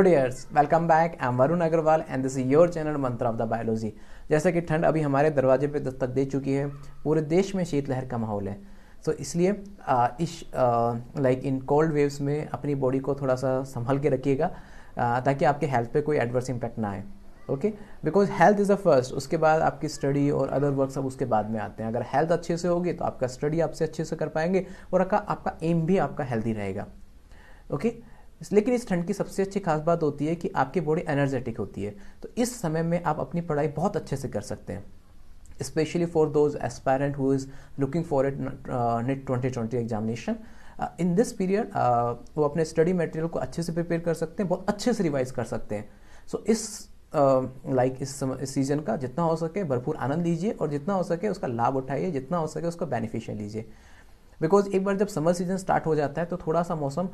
Hello dears welcome back I am Varun Agarwal and this your channel mantra of the biology जैसे कि ठंड अभी हमारे दरवाजे पे दस्तक दे चुकी है पूरे देश में शीतलहर का माहौल है। सो so, इसलिए इस लाइक इन कोल्ड वेव्स में अपनी बॉडी को थोड़ा सा संभल के रखिएगा ताकि आपके हेल्थ पे कोई एडवर्स इम्पैक्ट ना आए। Okay because health is the first उसके बाद आपकी स्टडी और अदर वर्क सब उसके बाद में आते हैं। अगर हेल्थ अच्छे से होगी तो आपका स्टडी आपसे अच्छे से कर पाएँगे और आपका आपका एम भी आपका हेल्दी रहेगा। Okay okay? लेकिन इस ठंड की सबसे अच्छी खास बात होती है कि आपकी बॉडी एनर्जेटिक होती है। तो इस समय में आप अपनी पढ़ाई बहुत अच्छे से कर सकते हैं। Specially for those aspirant who is looking for it NET twenty twenty examination in this period वो अपने स्टडी मटेरियल को अच्छे से प्रिपेयर कर सकते हैं बहुत अच्छे से रिवाइज कर सकते हैं। सो so, इस लाइक uh, like इस, सीज़न का जितना हो सके भरपूर आनंद लीजिए और जितना हो सके उसका लाभ उठाइए जितना हो सके उसका बेनिफिशियल लीजिए। बिकॉज़ एक बार जब समर सीज़न स्टार्ट हो जाता है तो थोड़ा सा मौसम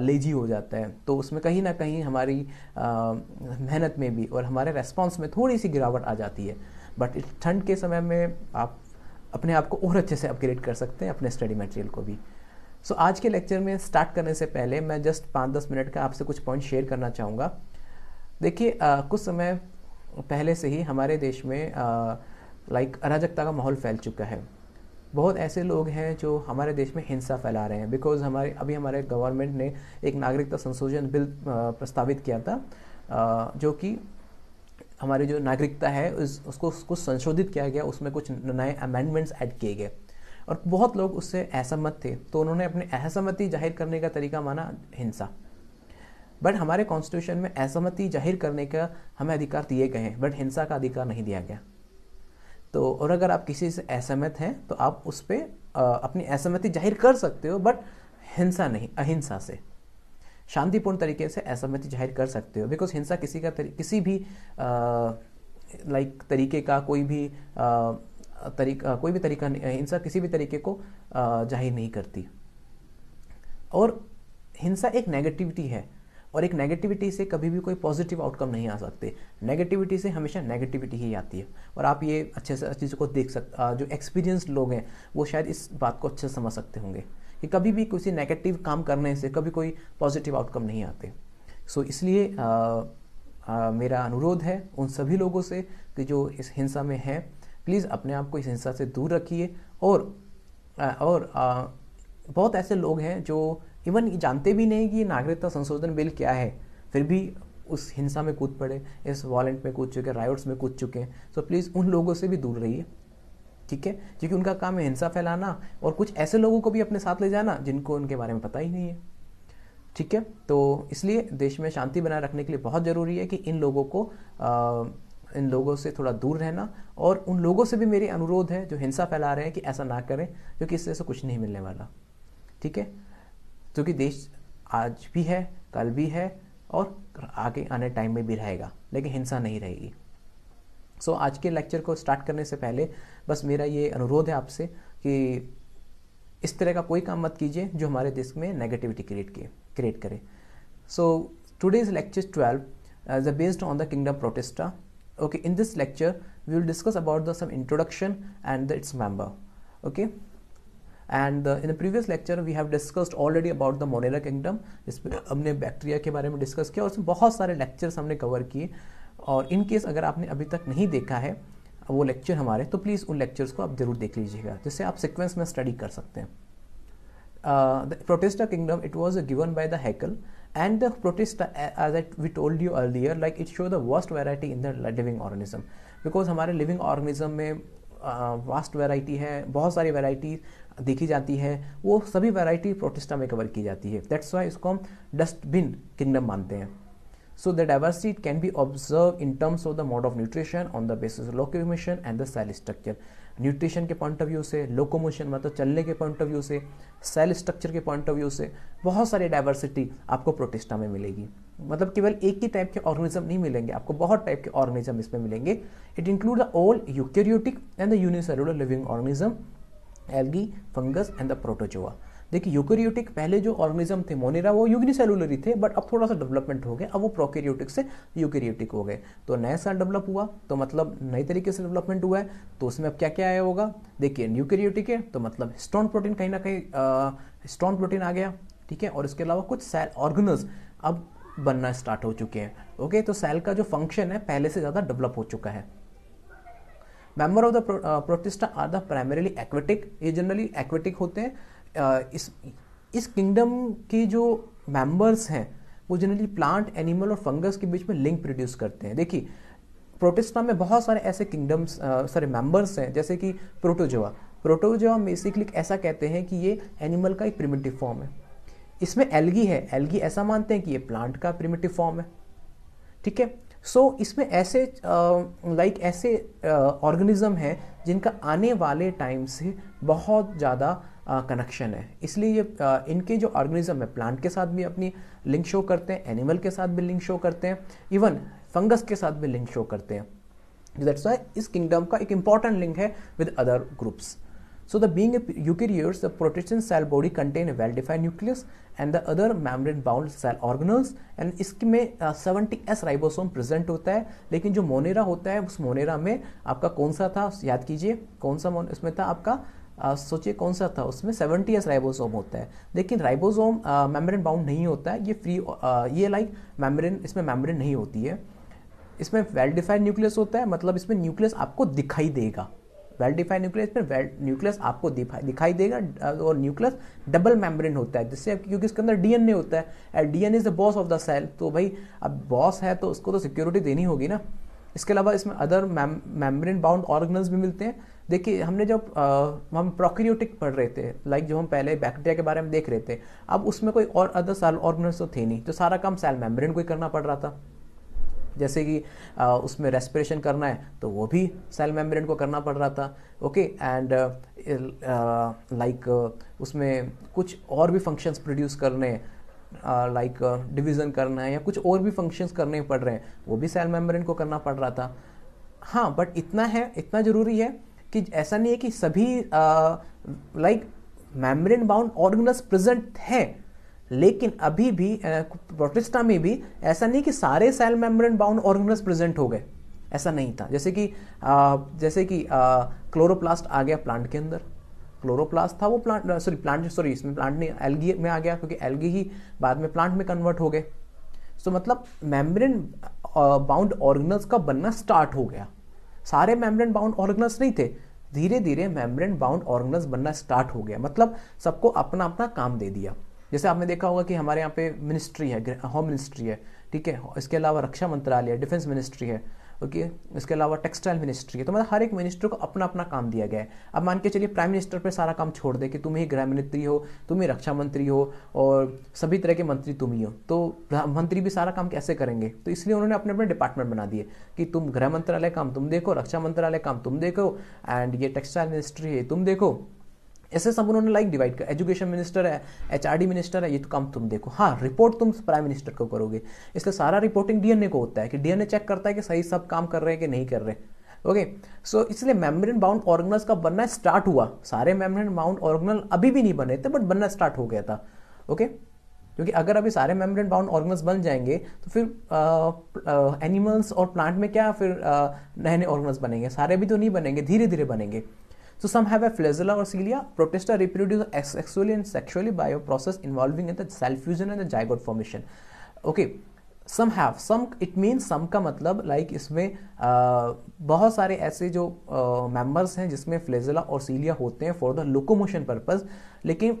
लेजी हो जाता है। तो उसमें कहीं ना कहीं हमारी मेहनत में भी और हमारे रेस्पॉन्स में थोड़ी सी गिरावट आ जाती है। बट ठंड के समय में आप अपने आप को और अच्छे से अपग्रेड कर सकते हैं अपने स्टडी मटेरियल को भी। सो so, आज के लेक्चर में स्टार्ट करने से पहले मैं जस्ट पाँच दस मिनट का आपसे कुछ पॉइंट शेयर करना चाहूँगा। देखिए कुछ समय पहले से ही हमारे देश में लाइक अराजकता का माहौल फैल चुका है। बहुत ऐसे लोग हैं जो हमारे देश में हिंसा फैला रहे हैं। बिकॉज़ हमारे अभी हमारे गवर्नमेंट ने एक नागरिकता संशोधन बिल प्रस्तावित किया था जो कि हमारी जो नागरिकता है उस, उसको कुछ संशोधित किया गया उसमें कुछ नए अमेंडमेंट्स ऐड किए गए। और बहुत लोग उससे असहमत थे तो उन्होंने अपनी असहमति ज़ाहिर करने का तरीका माना हिंसा। बट हमारे कॉन्स्टिट्यूशन में असहमति ज़ाहिर करने का हमें अधिकार दिए गए हैं बट हिंसा का अधिकार नहीं दिया गया। तो और अगर आप किसी से असहमत हैं तो आप उस पर अपनी असहमति ज़ाहिर कर सकते हो, बट हिंसा नहीं, अहिंसा से। शांतिपूर्ण तरीके से असहमति ज़ाहिर कर सकते हो। बिकॉज़ हिंसा किसी का किसी भी लाइक तरीके का कोई भी तरीका कोई भी तरीका हिंसा किसी भी तरीके को ज़ाहिर नहीं करती। और हिंसा एक नेगेटिविटी है। और एक नेगेटिविटी से कभी भी कोई पॉजिटिव आउटकम नहीं आ सकते। नेगेटिविटी से हमेशा नेगेटिविटी ही आती है। और आप ये अच्छे से चीज़ों को देख सकते जो एक्सपीरियंस लोग हैं वो शायद इस बात को अच्छे से समझ सकते होंगे कि कभी भी किसी नेगेटिव काम करने से कभी कोई पॉजिटिव आउटकम नहीं आते। सो so, इसलिए मेरा अनुरोध है उन सभी लोगों से कि जो इस हिंसा में है प्लीज़ अपने आप को इस हिंसा से दूर रखिए। और आ, और आ, बहुत ऐसे लोग हैं जो इवन जानते भी नहीं कि ये नागरिकता संशोधन बिल क्या है। फिर भी उस हिंसा में कूद पड़े इस वॉलेंट में कूद चुके राइट्स में कूद चुके हैं। सो प्लीज़ उन लोगों से भी दूर रहिए ठीक है? क्योंकि उनका काम है हिंसा फैलाना और कुछ ऐसे लोगों को भी अपने साथ ले जाना जिनको उनके बारे में पता ही नहीं है ठीक है? तो इसलिए देश में शांति बनाए रखने के लिए बहुत ज़रूरी है कि इन लोगों को आ, इन लोगों से थोड़ा दूर रहना और उन लोगों से भी मेरी अनुरोध है जो हिंसा फैला रहे हैं कि ऐसा ना करें क्योंकि इससे से कुछ नहीं मिलने वाला ठीक है? क्योंकि देश आज भी है कल भी है और आगे आने टाइम में भी रहेगा लेकिन हिंसा नहीं रहेगी। सो so, आज के लेक्चर को स्टार्ट करने से पहले बस मेरा ये अनुरोध है आपसे कि इस तरह का कोई काम मत कीजिए जो हमारे देश में नेगेटिविटी क्रिएट किए क्रिएट करे। So today's lecture twelve the based on the kingdom Protista okay in this lecture we will discuss about the some introduction and the its member okay and in the previous lecture we have discussed already about the Monera kingdom जिसमें हमने bacteria के बारे में discuss किया और उसमें बहुत सारे लेक्चर्स हमने कवर किए। और इन केस अगर आपने अभी तक नहीं देखा है वो लेक्चर हमारे तो प्लीज़ उन लेक्चर्स को आप ज़रूर देख लीजिएगा जिससे आप सिक्वेंस में स्टडी कर सकते हैं। The Protista kingdom it was given by the Haeckel and the protista as I, we told you earlier like it show the worst variety in the living organism. Because हमारे living organism में vast uh, variety है बहुत सारी variety देखी जाती है, वो सभी वैरायटी प्रोटेस्टा में कवर की जाती है। दैट्स वाई इसको हम डस्टबिन किंगडम मानते हैं। So the diversity can be observe in terms of the mode of nutrition on the basis locomotion and the cell structure nutrition के पॉइंट ऑफ़ व्यू से लोकोमोशन मतलब चलने के पॉइंट ऑफ़ व्यू से cell structure के point of view से, बहुत सारी डाइवर्सिटी आपको प्रोटेस्टा में मिलेगी। मतलब केवल एक ही टाइप के ऑर्गेनिज्म नहीं मिलेंगे, आपको बहुत टाइप के ऑर्गेनिज्म इसमें मिलेंगे। It include the all eukaryotic and the unicellular living organism algae, fungus and the protozoa देखिए यूकेरियोटिक पहले जो ऑर्गेनिज्म थे मोनेरा वो यूनिसेलुलर थे बट अब थोड़ा सा डेवलपमेंट हो गया, अब वो प्रोकेरियोटिक से यूकेरियोटिक हो गए। तो नया साल डेवलप हुआ तो मतलब नई तरीके से डेवलपमेंट हुआ है तो उसमें अब क्या क्या आया होगा? देखिए यूकेरियोटिक है तो मतलब स्टोन प्रोटीन कहीं ना कहीं स्टोन प्रोटीन आ गया, ठीक है? और इसके अलावा कुछ सेल ऑर्गनल्स अब बनना स्टार्ट हो चुके हैं ओके तो सेल का जो फ़ंक्शन है, पहले से ज़्यादा डेवलप हो चुका है। Member of the protista are the primarily aquatic ये जनरली एक्वेटिक होते हैं। Uh, इस इस किंगडम की जो मेंबर्स हैं वो जनरली प्लांट एनिमल और फंगस के बीच में लिंक प्रोड्यूस करते हैं। देखिए प्रोटिस्टा में बहुत सारे ऐसे किंगडम्स सारे मेंबर्स हैं जैसे कि प्रोटोजोआ प्रोटोजोआ बेसिकली ऐसा कहते हैं कि ये एनिमल का एक प्रिमिटिव फॉर्म है। इसमें एल्गी है। एल्गी ऐसा मानते हैं कि ये प्लांट का प्रिमिटिव फॉर्म है। ठीक है? सो so, इसमें ऐसे लाइक ऐसे ऑर्गेनिज्म हैं जिनका आने वाले टाइम से बहुत ज़्यादा कनेक्शन है। इसलिए ये uh, इनके जो ऑर्गेनिज्म है प्लांट के साथ भी अपनी लिंक शो करते हैं एनिमल के साथ भी लिंक शो करते हैं इवन फंगस के साथ भी लिंक शो करते हैं। दैट्स वाई इस किंगडम का एक इंपॉर्टेंट लिंक है with other groups So the being eukaryotes, the protein cell body contain a well-defined nucleus and the other membrane-bound cell organelles. And इसमें सेवेंटी एस राइबोसोम प्रेजेंट होता है। लेकिन जो Monera होता है उस मोनेरा में आपका कौन सा था? याद कीजिए कौन सा इसमें था आपका सोचिए कौन सा था? उसमें सेवेंटी एस राइबोसोम होता है। लेकिन राइबोसोम मेम्ब्रेन बाउंड नहीं होता है। ये फ्री ये लाइक मेम्ब्रेन इसमें मेम्ब्रेन नहीं होती है। इसमें वेल डिफाइंड न्यूक्लियस होता है। मतलब इसमें न्यूक्लियस आपको दिखाई देगा। वेल डिफाइंड न्यूक्लियस में वेल न्यूक्लियस आपको दिखाई देगा और न्यूक्लियस डबल मेम्ब्रेन होता है जिससे क्योंकि इसके अंदर डीएनए होता है and DNA is the boss of the cell. तो भाई अब बॉस है तो उसको तो सिक्योरिटी देनी होगी ना। इसके अलावा इसमें अदर मेम्ब्रेन बाउंड ऑर्गनल्स भी मिलते हैं। देखिए हमने जब आ, हम प्रोक्रियोटिक पढ़ रहे थे लाइक जो हम पहले बैक्टीरिया के बारे में देख रहे थे अब उसमें कोई और अदर सेल ऑर्गनल्स तो थे नहीं तो सारा काम सेल मेम्ब्रेन को ही करना पड़ रहा था। जैसे कि आ, उसमें रेस्पिरेशन करना है तो वो भी सेल मेम्ब्रेन को करना पड़ रहा था ओके एंड लाइक उसमें कुछ और भी फ़ंक्शंस प्रोड्यूस करने लाइक डिवीज़न करना है या कुछ और भी फ़ंक्शंस करने पड़ रहे हैं वो भी सेल मेम्ब्रेन को करना पड़ रहा था। हाँ बट इतना है इतना ज़रूरी है कि ऐसा नहीं है कि सभी like membrane bound organelles present है। लेकिन अभी भी प्रोटिस्टा में भी ऐसा नहीं कि सारे cell membrane bound organelles present हो गए। ऐसा नहीं था। जैसे कि आ, जैसे कि आ, क्लोरोप्लास्ट आ गया प्लांट के अंदर। क्लोरोप्लास्ट था वो प्लांट सॉरी प्लांट सॉरी इसमें प्लांट नहीं एल्गी में आ गया क्योंकि एल्गी ही बाद में प्लांट में कन्वर्ट हो गए। सो so, मतलब मेम्ब्रेन बाउंड ऑर्गेनल्स का बनना स्टार्ट हो गया। सारे मेम्ब्रेन बाउंड ऑर्गेनल्स नहीं थे। धीरे धीरे मेम्ब्रेन बाउंड ऑर्गेनल्स बनना स्टार्ट हो गया। मतलब सबको अपना अपना काम दे दिया। जैसे आपने देखा होगा कि हमारे यहाँ पे मिनिस्ट्री है होम मिनिस्ट्री है, ठीक है? इसके अलावा रक्षा मंत्रालय है डिफेंस मिनिस्ट्री है, ओके? इसके अलावा टेक्सटाइल मिनिस्ट्री है। तो मतलब हर एक मिनिस्टर को अपना अपना काम दिया गया है। अब मान के चलिए प्राइम मिनिस्टर पर सारा काम छोड़ दे कि तुम ही गृह मंत्री हो, तुम ही रक्षा मंत्री हो, और सभी तरह के मंत्री तुम ही हो। तो मंत्री भी सारा काम कैसे करेंगे? तो इसलिए उन्होंने अपने अपने डिपार्टमेंट बना दिए कि तुम गृह मंत्रालय काम तुम देखो, रक्षा मंत्रालय काम तुम देखो एंड ये टेक्सटाइल मिनिस्ट्री है तुम देखो। ऐसे सब उन्होंने लाइक डिवाइड कर एजुकेशन मिनिस्टर है एचआरडी मिनिस्टर है, ये तो काम तुम देखो। हाँ रिपोर्ट तुम प्राइम मिनिस्टर को करोगे। इसलिए सारा रिपोर्टिंग डीएनए को होता है कि डीएनए चेक करता है कि सही सब काम कर रहे हैं कि नहीं कर रहे। ओके सो इसलिए मेम्ब्रेन बाउंड ऑर्गनल्स का बनना स्टार्ट हुआ। सारे मेम्ब्रेन बाउंड ऑर्गनल अभी भी नहीं बने थे बट बनना स्टार्ट हो गया था। Okay okay? क्योंकि अगर अभी सारे मेम्ब्रेन बाउंड ऑर्गनल्स बन जाएँगे तो फिर एनिमल्स और प्लांट में क्या फिर नए नए ऑर्गनल्स बनेंगे? सारे भी तो नहीं बनेंगे धीरे धीरे बनेंगे। So some have a flagella or cilia. Protista reproduce sexually and sexually by a process involving in the cell fusion and the zygote formation. Okay. Some have some it means some का मतलब like like इसमें आ, बहुत सारे ऐसे जो members हैं जिसमें flagella और सीलिया होते हैं फॉर द लोकोमोशन पर्पज लेकिन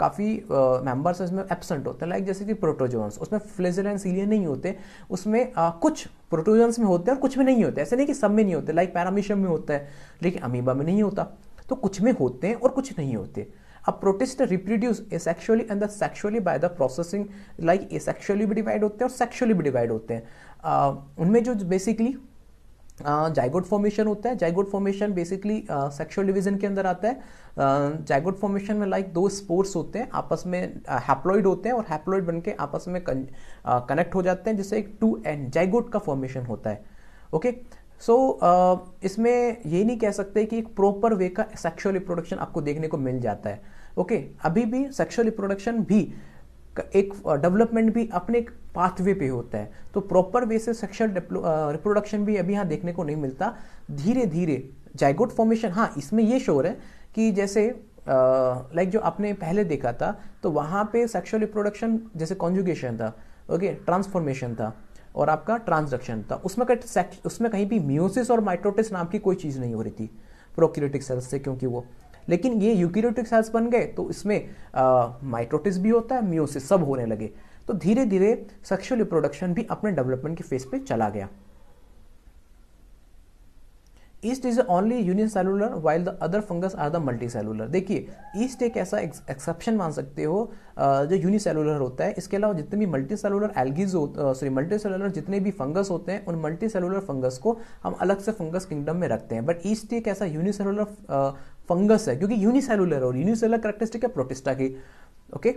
काफ़ी मेंबर्स इसमें एबसेंट होते हैं लाइक जैसे कि प्रोटोजोन्स उसमें फ्लेजिला एंड सीलिया नहीं होते उसमें आ, कुछ प्रोटोजोन्स में होते हैं और कुछ में नहीं होते ऐसे नहीं कि सब में नहीं होते लाइक पैरामीशियम में होता है लेकिन अमीबा में नहीं होता तो कुछ में होते हैं और कुछ नहीं होते। अब protist reproduce asexually and the sexually by the processing like asexually भी डिवाइड होते हैं और सेक्सुअली भी डिवाइड होते हैं। उनमें जो बेसिकली जाइगोड फॉर्मेशन होता है zygote formation basically sexual division के अंदर आता है। जाइगोड फॉर्मेशन में लाइक दो स्पोर्ट्स होते हैं आपस में हैप्लॉइड होते हैं और हैप्लॉइड बन के आपस में कनेक्ट हो जाते हैं जिससे एक टू एंड जाइगोड का फॉर्मेशन होता है। Okay okay? So so, uh, इसमें ये नहीं कह सकते कि एक प्रॉपर वे का सेक्सुअल रिप्रोडक्शन आपको देखने को मिल जाता है। ओके, अभी भी सेक्सुअल रिप्रोडक्शन भी एक डेवलपमेंट भी अपने एक पाथवे पे होता है। तो प्रॉपर वे से सेक्सुअल रिप्रोडक्शन भी अभी यहाँ देखने को नहीं मिलता। धीरे धीरे जाइगोट फॉर्मेशन हाँ इसमें ये शोर है कि जैसे लाइक जो आपने पहले देखा था तो वहाँ पे सेक्सुअल रिप्रोडक्शन जैसे कॉन्जुगेशन था, ओके ट्रांसफॉर्मेशन था और आपका ट्रांसडक्शन था। उसमें उसमें कहीं भी म्यूसिस और माइट्रोटिस नाम की कोई चीज़ नहीं हो रही थी प्रोक्यूरेटिक सेल्स से, क्योंकि वो लेकिन ये यूक्यूरेटिक सेल्स बन गए तो इसमें माइट्रोटिस भी होता है म्यूसिस सब होने लगे। तो धीरे धीरे सेक्सुअल रिप्रोडक्शन भी अपने डेवलपमेंट के फेस पे चला गया। Yeast is only unicellular while the other fungus are the multicellular देखिए ईस्ट एक ऐसा एक्सेप्शन मान सकते हो जो यूनिसेलुलर होता है। इसके अलावा जितने भी multicellular algae sorry multicellular जितने भी फंगस होते हैं, उन मल्टी सेलुलर फंगस को हम अलग से फंगस किंगडम में रखते हैं। बट ईस्ट एक ऐसा यूनिसेलुलर फंगस है क्योंकि यूनिसेलुलर और यूनिसेलुलर करेक्टरिस्टिक है प्रोटिस्टा की ओके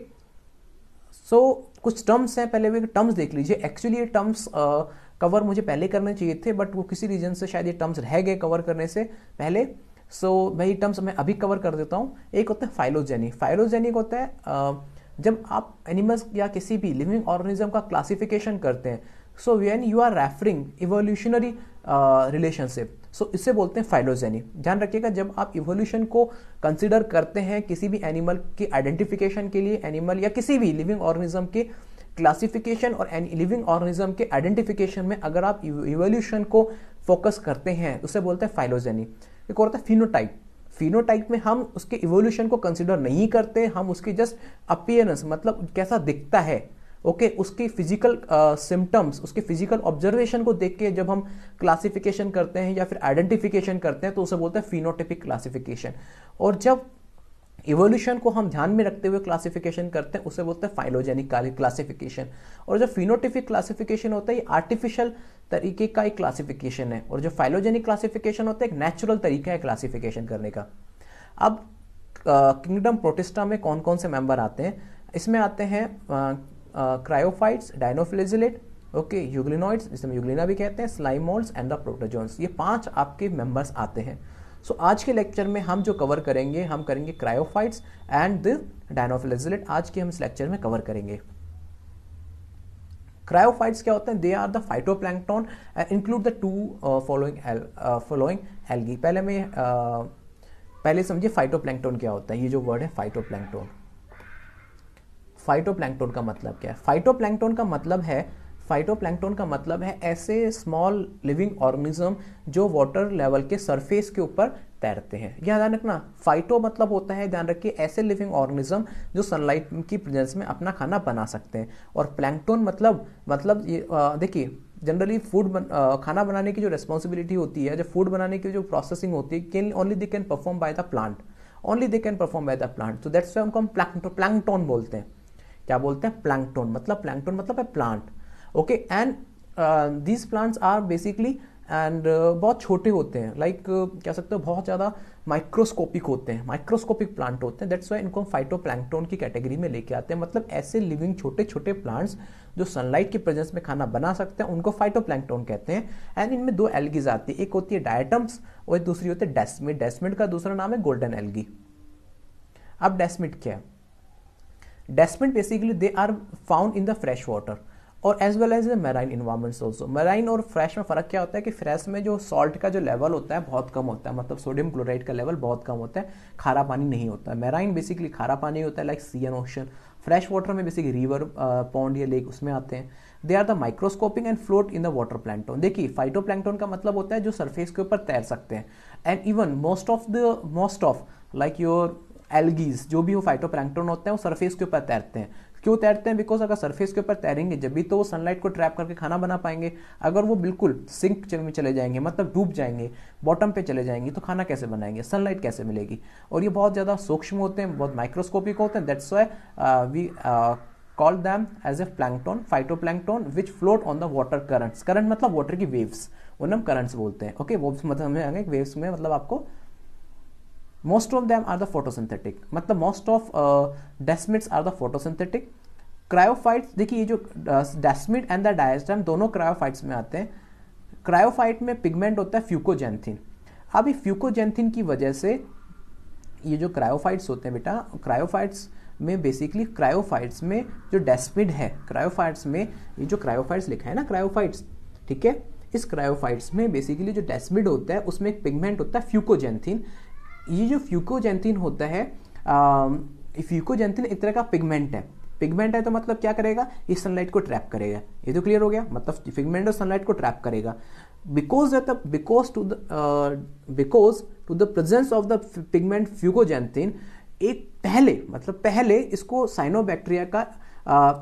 सो so, कुछ टर्म्स हैं पहले भी टर्म्स देख लीजिए। एक्चुअली ये टर्म्स कवर मुझे पहले करने चाहिए थे बट वो किसी रीजन से शायद ये टर्म्स रह गए कवर करने से पहले। सो so, वही टर्म्स मैं अभी कवर कर देता हूँ। एक होता है फाइलोजेनिक फाइलोजेनिक होता है जब आप एनिमल्स या किसी भी लिविंग ऑर्गेनिज्म का क्लासिफिकेशन करते हैं so when you are referring evolutionary relationship so इससे बोलते हैं फाइलोजेनी ध्यान रखिएगा, जब आप इवोल्यूशन को कंसिडर करते हैं किसी भी एनिमल की आइडेंटिफिकेशन के लिए एनिमल या किसी भी लिविंग ऑर्गेनिज्म के क्लासिफिकेशन और लिविंग ऑर्गेनिज्म के आइडेंटिफिकेशन में अगर आप इवोल्यूशन को फोकस करते हैं उसे बोलते हैं फाइलोजेनी एक और होता है फिनोटाइप फिनोटाइप में हम उसके इवोल्यूशन को कंसिडर नहीं करते, हम उसकी जस्ट अपियरेंस मतलब कैसा दिखता है ओके okay, उसकी फ़िज़िकल सिम्टम्स uh, उसके फ़िज़िकल ऑब्जर्वेशन को देख के जब हम क्लासिफिकेशन करते हैं या फिर आइडेंटिफिकेशन करते हैं तो उसे बोलते हैं फिनोटिपिक क्लासिफिकेशन और जब इवोल्यूशन को हम ध्यान में रखते हुए क्लासिफिकेशन करते हैं उसे बोलते हैं फाइलोजेनिक क्लासिफिकेशन और जो फिनोटिफिक क्लासिफिकेशन होता है ये आर्टिफिशियल तरीके का एक क्लासिफिकेशन है. और जो फाइलोजेनिक क्लासिफिकेशन होता है एक नेचुरल तरीका है क्लासिफिकेशन करने का. अब किंगडम प्रोटिस्टा में कौन कौन से मेंबर आते हैं? इसमें आते हैं क्रायोफाइट्स डायनोफ्लेजिलेट ओके यूग्लिनॉइड्स जिसमें यूग्लिना भी कहते हैं स्लाइमोल्स एंड द प्रोटोजोन्स। ये पाँच आपके मेंबर्स आते हैं। सो so, आज के लेक्चर में हम जो कवर करेंगे हम करेंगे क्रायोफाइट्स एंड द डायनोफ्लेजिलेट। आज के हम इस लेक्चर में कवर करेंगे। क्रायोफाइट्स क्या होते हैं? They are the phytoplankton include the two following following algae पहले में uh, पहले समझिए फाइटोप्लैंक्टन क्या होता है। ये जो वर्ड है फाइटोप्लैंक्टन फाइटोप्लैंक्टन का मतलब क्या है? फाइटोप्लैंक्टन का मतलब है फाइटोप्लैंक्टन का मतलब है ऐसे स्मॉल लिविंग ऑर्गेनिज्म जो वाटर लेवल के सरफेस के ऊपर तैरते हैं। यह ध्यान रखना फाइटो मतलब होता है ध्यान रखिए ऐसे लिविंग ऑर्गेनिज्म जो सनलाइट की प्रेजेंस में अपना खाना बना सकते हैं। और प्लैंकटोन मतलब मतलब ये देखिए जनरली फ़ूड बन, खाना बनाने की जो रेस्पॉन्सिबिलिटी होती है जो फ़ूड बनाने की जो प्रोसेसिंग होती है can only they can perform by the plant only they can perform by the plant तो दैट्स उनको हम प्लैंकटोन बोलते हैं। क्या बोलते हैं? प्लैंकटोन मतलब प्लैंकटोन मतलब है plant okay and these plants are basically and बहुत छोटे होते हैं. लाइक like, uh, कह सकते हो बहुत ज़्यादा माइक्रोस्कोपिक होते हैं. माइक्रोस्कोपिक प्लांट होते हैं. दैट्स वाई इनको हम फाइटोप्लैंक्टोन की कैटेगरी में लेके आते हैं. मतलब ऐसे लिविंग छोटे छोटे प्लांट्स जो सनलाइट के प्रेजेंस में खाना बना सकते हैं उनको फाइटोप्लैंक्टोन कहते हैं. एंड इनमें दो एल्गीज आती है. एक होती है डायटम्स और दूसरी होती है डेस्मिट डेस्मिट का दूसरा नाम है गोल्डन एल्गी अब डेस्मिट क्या है? Desmid basically they are found in the fresh water और as well as marine environments also marine और फ्रेश में फ़र्क क्या होता है कि फ्रेश में जो सॉल्ट का जो लेवल होता है, बहुत कम होता है। मतलब सोडियम क्लोराइड का लेवल बहुत कम होता है। खारा पानी नहीं होता। है मेराइन बेसिकली खारा पानी होता है like sea and ocean fresh water में बेसिकली रिवर पॉन्ड या लेक उसमें आते हैं। They are the microscoping and float in the water plankton देखिए फाइटो प्लैंटोन का मतलब होता है जो सरफेस के ऊपर तैर सकते हैं। And even most of the most of like your algaes जो भी वो फाइटो होते हैं, वो सरफेस के ऊपर तैरते हैं। क्यों तैरते हैं? बिकॉज़ अगर सरफेस के ऊपर तैरेंगे, जब भी तो वो सनलाइट को ट्रैप करके खाना बना पाएँगे। अगर वो बिल्कुल सिंक में चले जाएँगे मतलब डूब जाएँगे बॉटम पे चले जाएँगे तो खाना कैसे बनाएँगे? सनलाइट कैसे मिलेगी? और ये बहुत ज़्यादा सूक्ष्म होते हैं, बहुत माइक्रोस्कोपिक होते हैं। That's why we call them as a plankton phytoplankton which float on the water currents current मतलब वाटर की वेव्स उन्हें हम करंट्स बोलते हैं। ओके वो मतलब हमें वेव्स में मतलब आपको most of them are the photosynthetic मतलब most of desmids are the photosynthetic chrysophytes देखिए ये जो डेस्मिड एंड द डायस्टम दोनों क्रायोफाइट्स में आते हैं। क्रायोफाइट में पिगमेंट होता है फ्यूकोजेंथिन अब ये फ्यूकोजेंथिन की वजह से ये जो क्रायोफाइट्स होते हैं बेटा क्रायोफाइट्स में बेसिकली क्रायोफाइट्स में जो डेस्मिड है क्रायोफाइट्स में ये जो क्रायोफाइट्स लिखा है ना क्रायोफाइट्स ठीक है? इस क्रायोफाइट्स में बेसिकली जो डेस्मिड होता है, उसमें एक पिगमेंट होता है फ्यूकोजेंथिन ये जो फ्यूकोजेंथिन होता है फ्यूकोजेंथिन एक तरह का पिगमेंट है। पिगमेंट है तो मतलब क्या करेगा? इस सनलाइट को ट्रैप करेगा। ये तो क्लियर हो गया? मतलब पिगमेंट और सनलाइट को ट्रैप करेगा। Because because to the because to the presence of the pigment fucoxanthin एक पहले मतलब पहले इसको साइनोबैक्टीरिया का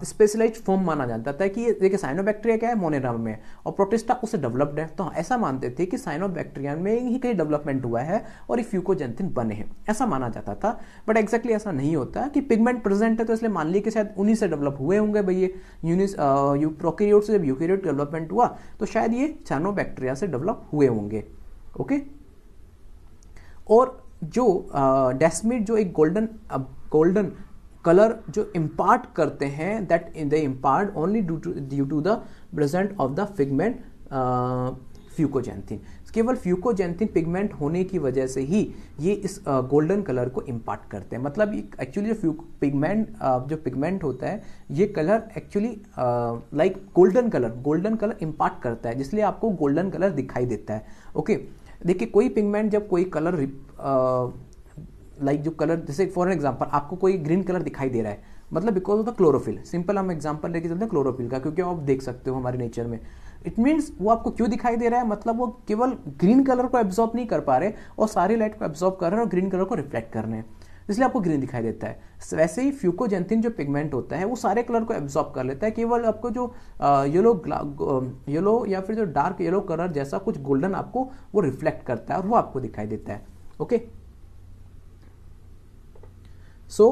स्पेशलाइज फॉर्म माना जाता था कि ये, देखिए साइनोबैक्टीरिया क्या है? मोनेराम में। और प्रोटेस्टा उससे डेवलप्ड है। तो ऐसा मानते थे कि साइनोबैक्टीरिया में ही कहीं डेवलपमेंट हुआ है और ये फ्यूकोजेंथिन बने हैं। ऐसा माना जाता था। बट एक्जैक्टली ऐसा नहीं होता कि पिगमेंट प्रेजेंट है तो इसलिए मान ली कि शायद उन्हीं से डेवलप हुए होंगे भाई यूनिस प्रोक्रियोट से जब यूकेरियोट डेवलपमेंट हुआ तो शायद ये साइनोबैक्टीरिया से डेवलप हुए होंगे। ओके और जो डेस्मिट जो एक गोल्डन गोल्डन कलर जो इम्पार्ट करते हैं that in the impart only due to the present of the pigment fucoxanthin केवल फ्यूकोजेंथिन पिगमेंट होने की वजह से ही ये इस गोल्डन uh, कलर को इम्पार्ट करते हैं। मतलब एक्चुअली जो पिगमेंट uh, जो पिगमेंट होता है ये colour actually like golden colour golden colour impart करता है जिसलिए आपको गोल्डन कलर दिखाई देता है। Okay okay? देखिए कोई पिगमेंट जब कोई कलर लाइक जो कलर जैसे फॉर एग्ज़ाम्पल आपको कोई ग्रीन कलर दिखाई दे रहा है मतलब because of the chlorophyll simple हम एग्ज़ाम्पल लेके चलते हैं क्लोरोफिल का, क्योंकि आप देख सकते हो हमारे नेचर में. इट मीन्स वो आपको क्यों दिखाई दे रहा है? मतलब वो केवल ग्रीन कलर को एब्जॉर्ब नहीं कर पा रहे और सारी लाइट को एब्जॉर्ब कर रहे हैं और ग्रीन कलर को रिफ्लेक्ट कर रहे हैं. इसलिए आपको ग्रीन दिखाई देता है. वैसे ही फ्यूकोजेंथिन जो पिगमेंट होता है, वो सारे कलर को एब्जॉर्ब कर लेता है. केवल आपको जो येलो येलो या फिर जो डार्क येलो कलर जैसा कुछ गोल्डन आपको वो रिफ्लेक्ट करता है और वो आपको दिखाई देता है. Okay okay? सो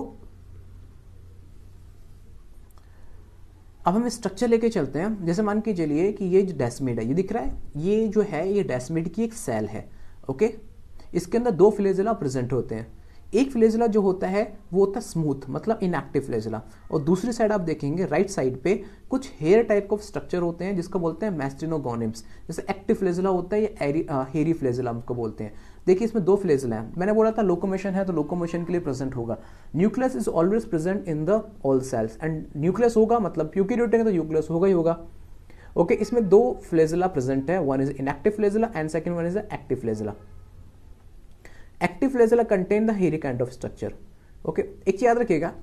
अब हम स्ट्रक्चर लेके चलते हैं। जैसे मान के चलिए कि ये जो डेस्मिड है, ये दिख रहा है? ये जो है, ये डेस्मिड की एक सेल है ओके इसके अंदर दो फ्लेजिला प्रेजेंट होते हैं। एक फ्लेजिला जो होता है, वो होता है स्मूथ मतलब इनएक्टिव फ्लेजिला और दूसरी साइड आप देखेंगे राइट साइड पे कुछ हेयर टाइप ऑफ़ स्ट्रक्चर होते हैं, जिसको बोलते हैं मैस्टिनोगोनिम्स जैसे एक्टिव फ्लेजिला होता है या हेरी फ्लेजिला हमको बोलते हैं। देखिए इसमें दो फ्लेजल हैं। मैंने बोला था लोकोमोशन है तो लोकोमोशन के लिए प्रेजेंट होगा। Nucleus is always present in the all cells and nucleus होगा मतलब यूकेरियोटिक है तो न्यूक्लियस होगा ही होगा। ओके okay, इसमें दो फ्लेजला प्रेजेंट है। One is inactive flagella and second one is active flagella active flagella contain the hairy kind of structure okay एक चीज़ याद रखिएगा।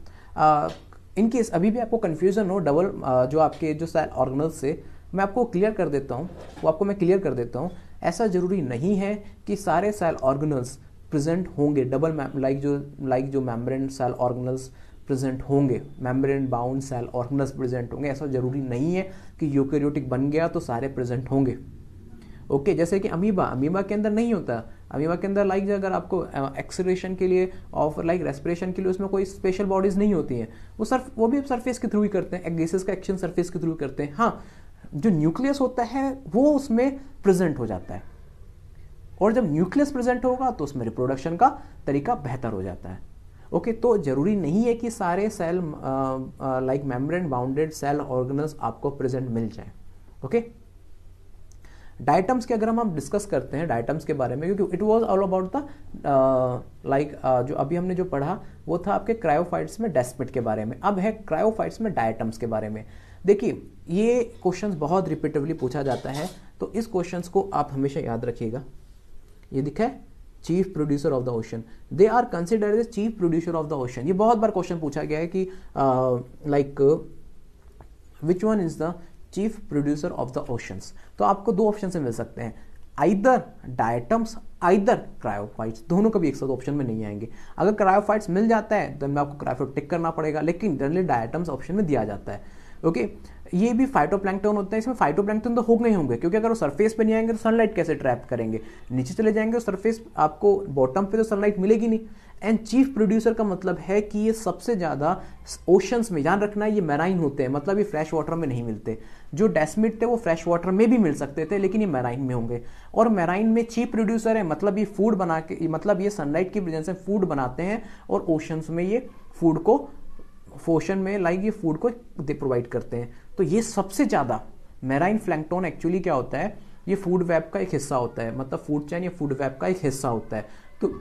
इन केस अभी भी आपको कंफ्यूजन हो डबल जो आपके जो सेल ऑर्गनल्स से मैं आपको क्लियर कर देता हूँ। वो आपको मैं क्लियर कर देता हूँ। ऐसा ज़रूरी नहीं है कि सारे सेल ऑर्गेनल्स प्रेजेंट होंगे। डबल लाइक जो लाइक जो मेम्ब्रेन सेल ऑर्गेनल्स प्रेजेंट होंगे। Membrane bound cell organelles present होंगे। ऐसा ज़रूरी नहीं है कि यूकेरियोटिक बन गया तो सारे प्रेजेंट होंगे। ओके okay, जैसे कि अमीबा अमीबा के अंदर नहीं होता। अमीबा के अंदर लाइक अगर आपको एक्सलेशन के लिए और लाइक रेस्पिरेशन के लिए उसमें कोई स्पेशल बॉडीज नहीं होती हैं। वो सर्फ वो भी सरफेस के थ्रू ही करते हैं। गैसेस का एक्शन सरफेस के थ्रू करते हैं। हाँ जो न्यूक्लियस होता है वो उसमें प्रेजेंट हो जाता है। और जब न्यूक्लियस प्रेजेंट होगा तो उसमें रिप्रोडक्शन का तरीका बेहतर हो जाता है। ओके okay, तो ज़रूरी नहीं है कि सारे cell like membrane bounded cell organelles आपको प्रेजेंट मिल जाए। ओके? डाइटम्स के अगर हम डिस्कस करते हैं डाइटम्स के बारे में क्योंकि it was all about the like जो अभी हमने जो पढ़ा वो था आपके क्रायोफाइट्स में डेस्पिट के बारे में। अब है क्रायोफाइट्स में डायटम्स के बारे में। देखिए, ये क्वेश्चन बहुत रिपीटिवली पूछा जाता है तो इस क्वेश्चन को आप हमेशा याद रखिएगा। ये दिखा है chief producer of the ocean they are considered as chief producer of the ocean ये बहुत बार क्वेश्चन पूछा गया है कि like which one is the chief producer of the oceans तो आपको दो ऑप्शन से मिल सकते हैं। आइदर डायटम्स आइदर क्रायोफाइट्स दोनों कभी एक साथ ऑप्शन में नहीं आएँगे। अगर क्रायोफाइट्स मिल जाता है तो मैं आपको क्रायोफाइट टिक करना पड़ेगा, लेकिन जनरली डायटम्स ऑप्शन में दिया जाता है। ओके? ये भी फाइटोप्लैंक्टन होता है, इसमें फाइटोप्लैंक्टन तो हो गए होंगे, क्योंकि अगर वो सरफेस पे नहीं आएँगे तो सनलाइट कैसे ट्रैप करेंगे? नीचे चले जाएँगे तो सरफेस आपको बॉटम पे तो सनलाइट मिलेगी नहीं। एंड चीफ प्रोड्यूसर का मतलब है कि ये सबसे ज़्यादा ओशंस में, ध्यान रखना, ये मैराइन होते हैं मतलब ये फ्रेश वाटर में नहीं मिलते। जो डेस्मिट थे, वो फ्रेश वाटर में भी मिल सकते थे, लेकिन ये मैराइन में होंगे। और मैराइन में चीफ प्रोड्यूसर है मतलब ये फ़ूड बना के मतलब ये सनलाइट की वजह से फ़ूड बनाते हैं, और ओशंस में ये फ़ूड को फोशन में लाइक ये फ़ूड को दे प्रोवाइड करते हैं। तो ये सबसे ज़्यादा मेराइन फ्लैंकटोन एक्चुअली क्या होता है? ये फ़ूड वेब का एक हिस्सा होता है। मतलब फ़ूड चैन या फ़ूड वेब का एक हिस्सा होता है। तो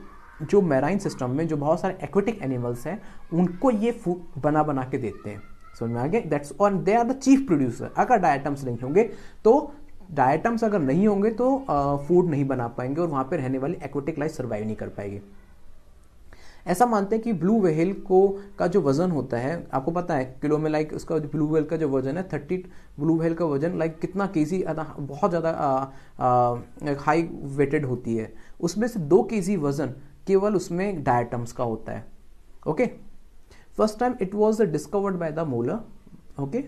जो मेराइन सिस्टम में जो बहुत सारे एक्वेटिक एनिमल्स हैं, उनको ये फ़ूड बना बना के देते हैं। समझ में आ that's on they are the chief producer अगर डायटम्स नहीं होंगे तो डायटम्स अगर नहीं होंगे तो फ़ूड नहीं बना पाएँगे और वहाँ पर रहने वाली एक्वेटिक लाइफ सर्वाइव नहीं कर पाएगी। ऐसा मानते हैं कि ब्लू व्हेल को का जो वज़न होता है, आपको पता है, किलो में लाइक उसका ब्लू व्हेल का जो वज़न है थर्टी ब्लू व्हेल का वज़न लाइक कितना के बहुत ज़्यादा हाई वेटेड होती है। उसमें से दो के जी वज़न केवल उसमें डायटम्स का होता है। Okay first time it was discovered by the Muller okay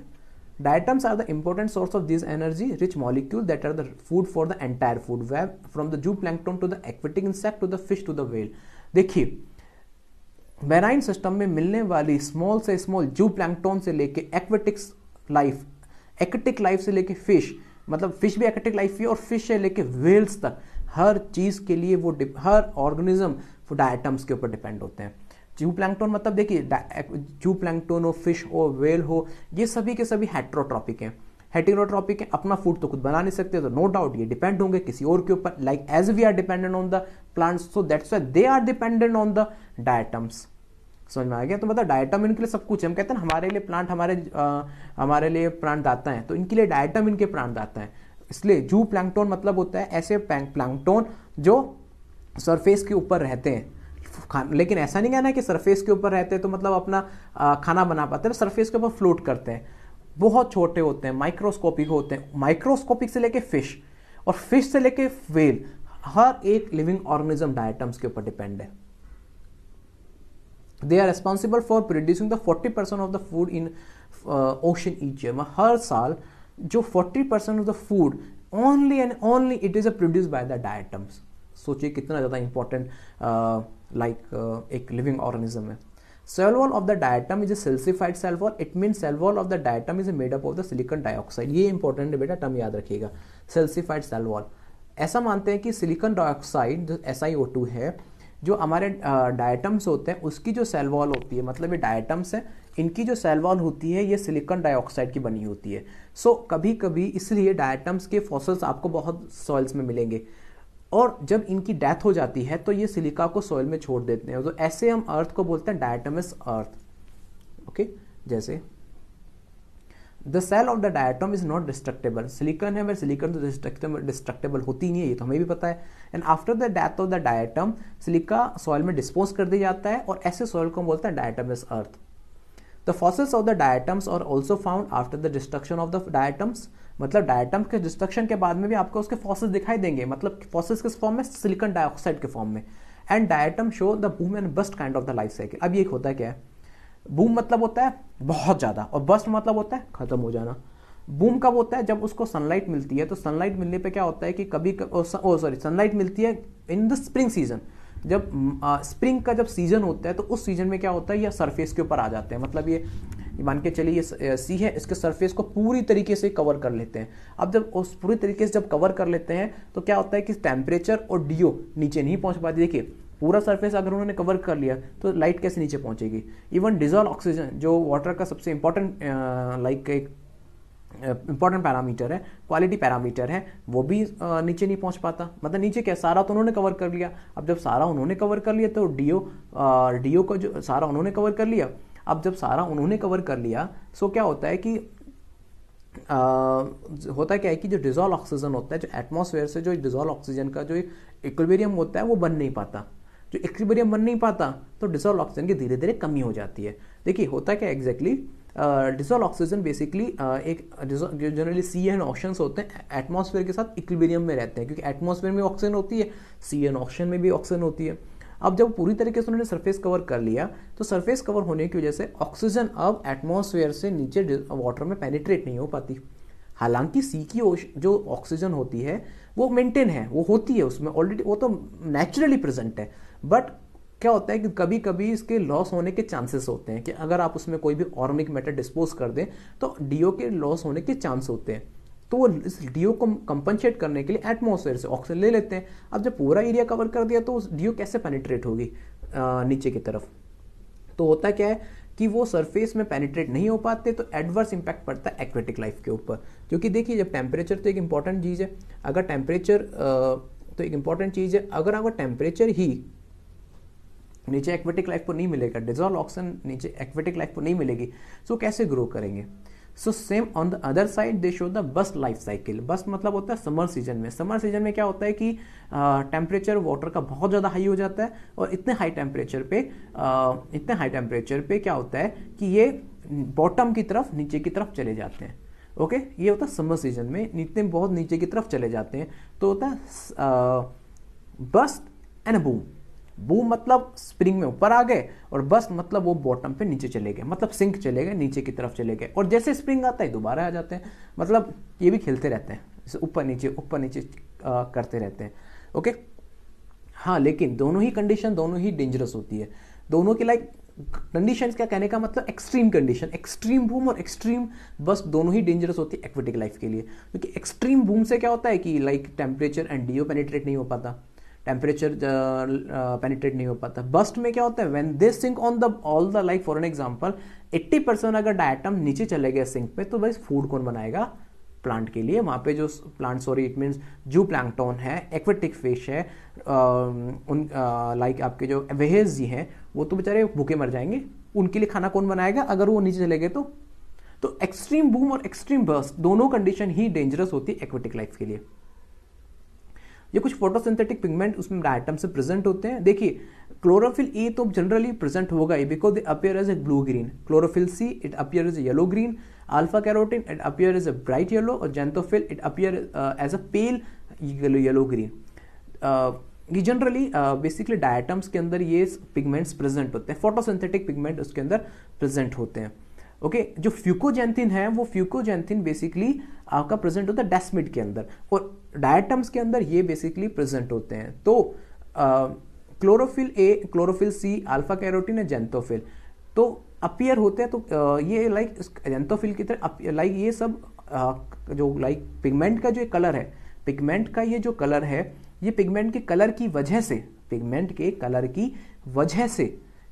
diatoms are the important source of this energy rich molecule that are the food for the entire food web from the zooplankton to the aquatic insect to the fish to the whale देखिए marine system में मिलने वाली small से small जू plankton से लेके aquatics life एक्टिक life से लेके फ़िश मतलब फ़िश भी एक्टिक लाइफ है और फ़िश से लेके वेल्स तक, हर चीज़ के लिए वो हर ऑर्गेनिज्म डायटम्स के ऊपर डिपेंड होते हैं। जू प्लैंकटोन मतलब देखिए जू प्लैंकटोन हो, फ़िश हो वेल हो, ये सभी के सभी हेट्रोट्रॉपिक हैं। हेटेरोट्रॉपिक है अपना फ़ूड तो खुद बना नहीं सकते तो नो डाउट ये डिपेंड होंगे किसी और के ऊपर। Like as we are dependent on the plants so that's why they are dependent on the diatoms समझ में आ गया? तो मतलब डायटम इनके लिए सब कुछ है। हम कहते हैं हमारे लिए प्लांट हमारे आ, हमारे लिए प्लांट दाता है तो इनके लिए डायटम इनके प्लांट दाता है। इसलिए जू प्लैंकटोन मतलब होता है ऐसे प्लैंकटोन जो सरफेस के ऊपर रहते हैं। लेकिन ऐसा नहीं कहना कि सरफेस के ऊपर रहते हैं तो मतलब अपना खाना बना पाते हैं सरफेस के ऊपर फ्लोट करते हैं। बहुत छोटे होते हैं माइक्रोस्कोपिक होते हैं। माइक्रोस्कोपिक से लेके फ़िश और फ़िश से लेके वेल हर एक लिविंग ऑर्गेनिज्म डायटम्स के ऊपर डिपेंड है। They are responsible for producing the forty percent of the food in ocean each year हर साल जो forty percent of the food only and only it is a produce by the diatoms सोचिए कितना ज़्यादा important like uh, uh, एक living organism है। Cell wall of the diatom is a silicified cell wall. It means cell wall of the diatom is made up of the dioxide. ये important है बेटा term याद रखिएगा। Silicified cell wall. ऐसा मानते हैं कि सिलिकॉन डाइऑक्साइड जो एस आई ओ टू है जो हमारे डायटम्स होते हैं उसकी जो सेल वॉल होती है मतलब ये डायटम्स है इनकी जो सेल वॉल होती है ये सिलिकॉन डाइऑक्साइड की बनी होती है। सो so, कभी कभी इसलिए डायटम्स के फॉसल्स आपको बहुत सॉइल्स में मिलेंगे। और जब इनकी डेथ हो जाती है तो ये सिलिका को सॉइल में छोड़ देते हैं। तो ऐसे हम अर्थ को बोलते हैं डायटमस अर्थ ओके जैसे the cell of the diatom is not destructible silicon है वह सिलिकन तो डिस्ट्रक्टेबल होती नहीं है, ये तो हमें भी पता है। And after the death of the diatom silica soil में डिस्पोज कर दिया जाता है, और ऐसे सॉइल को हम बोलते हैं diatoms earth the fossils of the diatoms are also found after the destruction of the diatoms मतलब डायटम के डिस्ट्रक्शन के बाद में भी आपको उसके फॉसिल्स दिखाई देंगे। मतलब फॉसिल्स किस फॉर्म में? सिलिकॉन डाइऑक्साइड के फॉर्म में। And diatom show the boom and bust kind of the life cycle अब ये होता है क्या? है बूम मतलब होता है बहुत ज़्यादा, और बस्ट मतलब होता है खत्म हो जाना। बूम कब होता है? जब उसको सनलाइट मिलती है तो सनलाइट मिलने पे क्या होता है कि कभी ओ सॉरी सनलाइट मिलती है इन द स्प्रिंग सीज़न जब स्प्रिंग का जब सीज़न होता है तो उस सीज़न में क्या होता है? ये सरफेस के ऊपर आ जाते हैं। मतलब ये मान के चलिए, ये सी है, इसके सरफेस को पूरी तरीके से कवर कर लेते हैं। अब जब उस पूरी तरीके से जब कवर कर लेते हैं तो क्या होता है कि टेम्परेचर और डीओ नीचे नहीं पहुँच पाती। देखिए, पूरा सरफेस अगर उन्होंने कवर कर लिया तो लाइट कैसे नीचे पहुंचेगी? इवन डिजॉल्व ऑक्सीजन जो वाटर का सबसे इंपॉर्टेंट लाइक एक इंपॉर्टेंट पैरामीटर है क्वालिटी पैरामीटर है, वो भी नीचे नहीं पहुँच पाता। मतलब नीचे क्या, सारा तो उन्होंने कवर कर लिया। अब जब सारा उन्होंने कवर कर लिया तो डीओ डीओ को जो, सारा उन्होंने कवर कर लिया अब जब सारा उन्होंने कवर कर लिया सो क्या होता है कि आ, होता क्या है कि जो डिजॉल्व ऑक्सीजन होता है जो एटमॉस्फेयर से जो डिजॉल्व ऑक्सीजन का जो इक्विबेरियम होता है वो बन नहीं पाता। जो इक्विबेरियम बन नहीं पाता तो डिजॉल्व ऑक्सीजन की धीरे धीरे कमी हो जाती है। देखिए होता क्या एग्जैक्टली डिजॉल्व ऑक्सीजन बेसिकली एक जनरली सी एंड ऑक्शन होते हैं एटमॉस्फेयर के साथ इक्विबेरियम में रहते हैं क्योंकि एटमॉस्फेयर में ऑक्सीजन होती है सी एंड ऑक्शन में भी ऑक्सीजन होती है। अब जब पूरी तरीके से उन्होंने सरफेस कवर कर लिया तो सरफेस कवर होने की वजह से ऑक्सीजन अब एटमोसफेयर से नीचे वाटर में पेनिट्रेट नहीं हो पाती। हालाँकि सी की जो ऑक्सीजन होती है, वो मेंटेन है, वो होती है उसमें। ऑलरेडी वो तो नेचुरली प्रेजेंट है। बट क्या होता है कि कभी कभी इसके लॉस होने के चांसेस होते हैं कि अगर आप उसमें कोई भी ऑर्गेनिक मैटर डिस्पोज कर दें तो डीओ के लॉस होने के चांस होते हैं। तो वो इस डीओ को कंपनसेट करने के लिए एटमोसफेयर से ऑक्सीजन ले लेते हैं। अब जब पूरा एरिया कवर कर दिया तो उस डीओ कैसे पेनिट्रेट होगी नीचे की तरफ़? तो होता क्या है कि वो सरफेस में पेनिट्रेट नहीं हो पाते तो एडवर्स इंपैक्ट पड़ता है एक्वेटिक लाइफ के ऊपर। क्योंकि देखिए, जब टेम्परेचर तो एक इंपॉर्टेंट चीज़ है। अगर टेम्परेचर तो एक इंपॉर्टेंट चीज़ है। अगर अगर टेम्परेचर ही नीचे एक्वेटिक लाइफ को नहीं मिलेगा डिजॉल्व ऑक्सीजन नीचे एक्वेटिक लाइफ को नहीं मिलेगी तो कैसे ग्रो करेंगे? So same on the other side they show the bust life cycle bust मतलब होता है समर सीज़न में। समर सीज़न में क्या होता है कि टेम्परेचर वाटर का बहुत ज़्यादा हाई हो जाता है और इतने हाई टेम्परेचर पे uh, इतने हाई टेम्परेचर पे क्या होता है कि ये बॉटम की तरफ़ नीचे की तरफ़ चले जाते हैं। Okay okay? ये होता है समर सीज़न में। इतने बहुत नीचे की तरफ़ चले जाते हैं। तो होता है बस्ट एंड बूम बूम मतलब स्प्रिंग में ऊपर आ गए और बस मतलब वो बॉटम पे नीचे चले गए मतलब सिंक चले गए नीचे की तरफ़ चले गए। और जैसे स्प्रिंग आता है दोबारा आ जाते हैं। मतलब ये भी खेलते रहते हैं जैसे ऊपर नीचे ऊपर नीचे आ, करते रहते हैं। ओके हाँ लेकिन दोनों ही कंडीशन दोनों ही डेंजरस होती है। दोनों की लाइक कंडीशन क्या कहने का मतलब? एक्सट्रीम कंडीशन एक्सट्रीम बूम और एक्सट्रीम बस दोनों ही डेंजरस होती है एक्वेटिक लाइफ के लिए। क्योंकि एक्सट्रीम बूम से क्या होता है कि like temperature and DO penetrate नहीं हो पाता। टेम्परेचर पेनिट्रेट नहीं हो पाता। बस्ट में क्या होता है? When this sink on the all the like for an example 80 percent अगर डायटम नीचे चले गए सिंक पे तो भाई फ़ूड कौन बनाएगा? प्लांट के लिए। वहाँ पे जो plant sorry it means zooplankton है एक्वेटिक फ़िश है उन लाइक आपके जो वेहेज जी हैं, वो तो बेचारे भूखे मर जाएँगे। उनके लिए खाना कौन बनाएगा? अगर वो नीचे चले गए तो? तो एक्सट्रीम बूम और एक्सट्रीम बर्स्ट दोनों कंडीशन ही डेंजरस होती है एक्वेटिक लाइफ के लिए। ये कुछ फोटोसिंथेटिक पिगमेंट उसमें डायटम से प्रेजेंट होते हैं। देखिए क्लोरोफिल ए तो जनरली प्रेजेंट होगा ही because they appear as a blue green chlorophyll c it appear as a yellow green alpha carotene it appear as a bright yellow और xanthophyll it appear as a pale yellow green ये generally basically diatoms के अंदर ये pigments present होते हैं। Photosynthetic pigment उसके अंदर present होते हैं। ओके okay, जो फ्यूकोजेंथिन है वो फ्यूकोजेंथिन बेसिकली आपका प्रेजेंट होता है डेस्मिड के अंदर। और डायटम्स के अंदर ये बेसिकली प्रेजेंट होते हैं। तो chlorophyll a chlorophyll c alpha carotene है जेंथोफिल तो अपियर होते हैं तो आ, ये लाइक जेंथोफिल की तरह लाइक ये सब आ, जो लाइक पिगमेंट का जो कलर है पिगमेंट का ये जो कलर है ये पिगमेंट के कलर की वजह से पिगमेंट के कलर की वजह से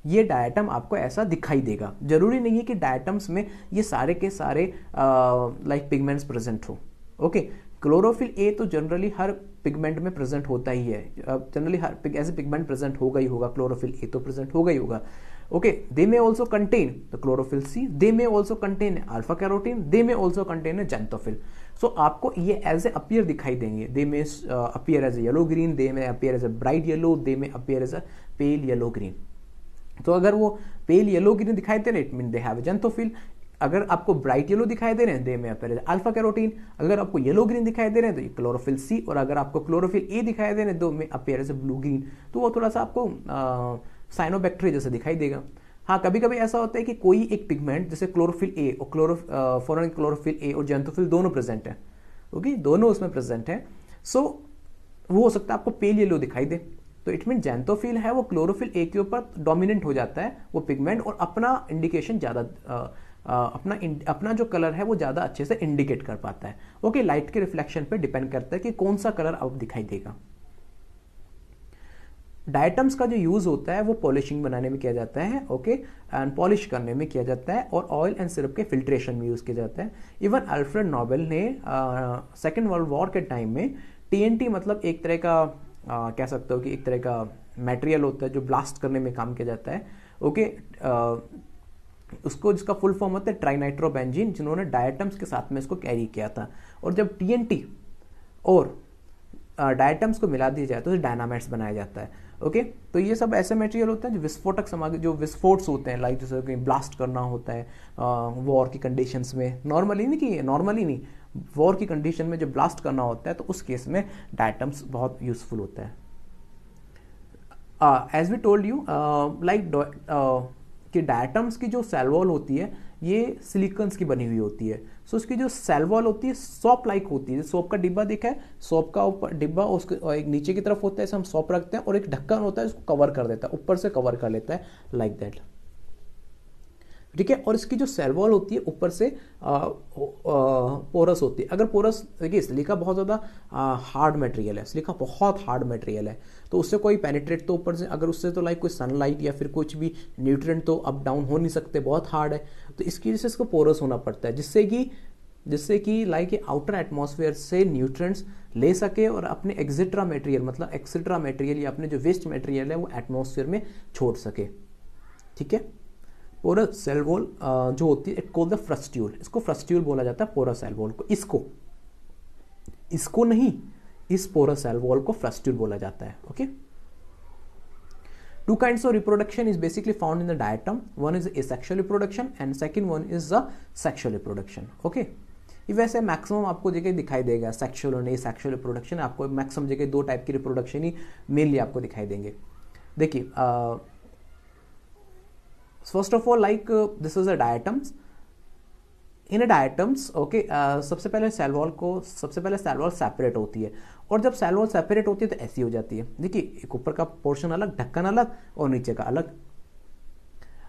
ये डायटम आपको ऐसा दिखाई देगा। ज़रूरी नहीं है कि डायटम्स में ये सारे के सारे लाइक पिगमेंट्स प्रेजेंट हो। ओके क्लोरोफिल ए तो जनरली हर पिगमेंट में प्रेजेंट होता ही है। जनरली हर ऐसे पिगमेंट प्रेजेंट होगा ही होगा क्लोरोफिल ए तो प्रेजेंट होगा ही होगा। Okay they may also contain the chlorophyll c they may also contain alpha carotene they may also contain xanthophyll so आपको ये एज ए अपियर दिखाई देंगे। They may appear as a yellow green they may appear as a bright yellow they may appear as a pale yellow green तो अगर वो pale yellow green दिखाई दे रहे it mean they have xanthophyll अगर आपको ब्राइट येलो दिखाई दे रहे हैं, दे में अपेयर अल्फ़ा कैरोटीन अगर आपको येलो ग्रीन दिखाई दे रहे हैं तो ये क्लोरोफिल सी और अगर आपको क्लोरोफिल ए दिखाई दे रहे हैं, दो में अपेयर ब्लू ग्रीन तो वो थोड़ा सा आपको साइनोबैक्टीरिया जैसा दिखाई देगा। हाँ कभी कभी ऐसा होता है कि कोई एक पिगमेंट जैसे क्लोरोफिल ए और क्लोरो फॉरन क्लोरोफिल ए और जेंथोफिल दोनों प्रेजेंट है। ओके दोनों उसमें प्रेजेंट है। सो वो हो सकता है आपको पेल येलो दिखाई दे। तो इट मीन जेंथोफिल है, वो क्लोरोफिल ए के ऊपर डोमिनेंट हो जाता है, वो पिगमेंट और अपना इंडिकेशन ज़्यादा अपना अपना जो कलर है वो ज़्यादा अच्छे से इंडिकेट कर पाता है। ओके लाइट के रिफ्लेक्शन पे डिपेंड करता है कि कौन सा कलर अब दिखाई देगा। डायटम्स का जो यूज़ होता है वो पॉलिशिंग बनाने में किया जाता है ओके एंड पॉलिश करने में किया जाता है और ऑयल एंड सिरप के फिल्ट्रेशन में यूज़ किया जाता है। इवन अल्फ्रेड नोबेल ने सेकेंड वर्ल्ड वॉर के टाइम में टीएनटी मतलब एक तरह का आ, कह सकते हो कि एक तरह का मटेरियल होता है जो ब्लास्ट करने में काम किया जाता है। ओके उसको जिसका फुल फॉर्म होता है ट्राइनाइट्रोबेंजीन जिन्होंने डायटम्स के साथ में इसको कैरी किया था। और जब टीएनटी और डायटम्स को मिला दिया जाए तो डायनामाइट्स बनाया जाता है। ओके तो ये सब ऐसे मटेरियल होते हैं जो विस्फोटक सामग्री जो विस्फोट्स होते हैं लाइक जैसे कहीं ब्लास्ट करना होता है वॉर की कंडीशंस में। नॉर्मली नहीं कि नॉर्मली नहीं। वॉर की कंडीशन में जब ब्लास्ट करना होता है तो उस केस में डायटम्स बहुत यूजफुल होता है। As we told you like कि डायटम्स की जो सेल वॉल होती है ये सिलिकन्स की बनी हुई होती है। सो so, उसकी जो सेल वॉल होती है सॉप लाइक होती है। सॉप का डिब्बा देखा है? सॉप का ऊपर डिब्बा उसके एक नीचे की तरफ़ होता है इसे हम सॉप रखते हैं और एक ढक्कन होता है उसको कवर कर देता है ऊपर से कवर कर लेता है लाइक like दैट ठीक है? और इसकी जो सेलवॉल होती है ऊपर से आ, आ, पोरस होती है। अगर पोरस देखिए सिलिका बहुत ज़्यादा हार्ड मटेरियल है। सिलिका बहुत हार्ड मटेरियल है। तो उससे कोई पेनिट्रेट तो ऊपर से अगर उससे तो लाइक कोई सनलाइट या फिर कुछ भी न्यूट्रिएंट तो अप डाउन हो नहीं सकते बहुत हार्ड है। तो इसकी वजह से इसको पोरस होना पड़ता है जिससे कि जिससे कि लाइक ये आउटर एटमॉस्फेयर से न्यूट्रिएंट्स ले सके और अपने एक्सिट्रा मटेरियल मतलब एक्सिट्रा मटेरियल या अपने जो वेस्ट मटेरियल है वो एटमॉस्फेयर में छोड़ सके। ठीक है? पोरस सेल वॉल जो होती है इट कॉल द फ्रस्ट्यूल इसको फ्रस्ट्यूल बोला जाता है पोरस सेल वॉल को इसको इसको नहीं, इस पोरस सेल वॉल को फ्रस्ट्यूल बोला जाता है okay Two kinds of reproduction is basically found in the diatom. One is asexual reproduction and second one is the sexual reproduction. Okay. ये वैसे मैक्सिमम आपको जगह दिखाई देगा सेक्शुअल और नहीं सेक्शुअल रिप्रोडक्शन आपको मैक्सिमम जगह दो टाइप की रिप्रोडक्शन ही मेनली आपको दिखाई देंगे देखिए first of all like this is a diatoms in a diatoms okay सबसे पहले सेल वॉल को, सबसे पहले सेल वॉल सेपरेट होती है। और जब सेल वॉल सेपरेट होती है तो ऐसी हो जाती है। देखिए, एक ऊपर का पोर्शन अलग, ढक्कन अलग, और नीचे का अलग।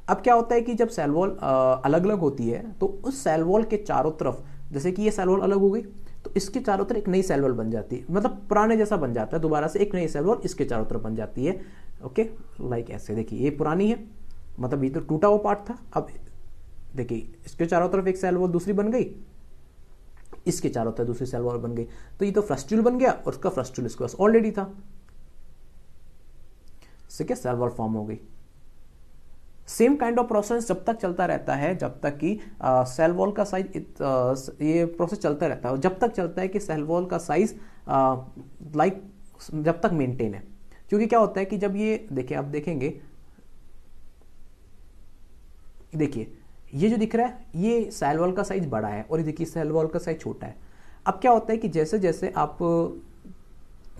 अब क्या होता है कि जब सेल वॉल अलग अलग होती है तो उस सेल वॉल के चारों तरफ़, जैसे कि ये सेल वॉल अलग हो गई तो इसके चारों तरफ़ एक नई सेल वॉल बन जाती है। मतलब पुराने जैसा बन जाता है, दोबारा से एक नई सेल वॉल इसके चारों तरफ़ बन जाती है। ओके लाइक ऐसे, देखिए, ये पुरानी है। मतलब ये तो टूटा हुआ पार्ट था। अब देखिए, इसके चारों तरफ़ एक सेल वॉल दूसरी बन गई। इसके चारों तरफ़ दूसरी सेल वॉल बन गई। तो ये तो फ्रस्ट्यूल बन गया और उसका फ्रस्ट्यूल इसके पास ऑलरेडी था क्या सेल वॉल फॉर्म हो गई? सेम काइंड ऑफ़ प्रोसेस जब तक चलता रहता है, जब तक कि सेल वॉल का साइज़ ये प्रोसेस चलता रहता है जब तक चलता है कि सेल वॉल का साइज़ लाइक जब तक मेंटेन है। क्योंकि क्या होता है कि जब ये, देखिए, आप देखेंगे देखिए, ये जो दिख रहा है, ये सेल वॉल का साइज़ बड़ा है और ये देखिए सेल वॉल का साइज़ छोटा है। अब क्या होता है कि जैसे जैसे आप,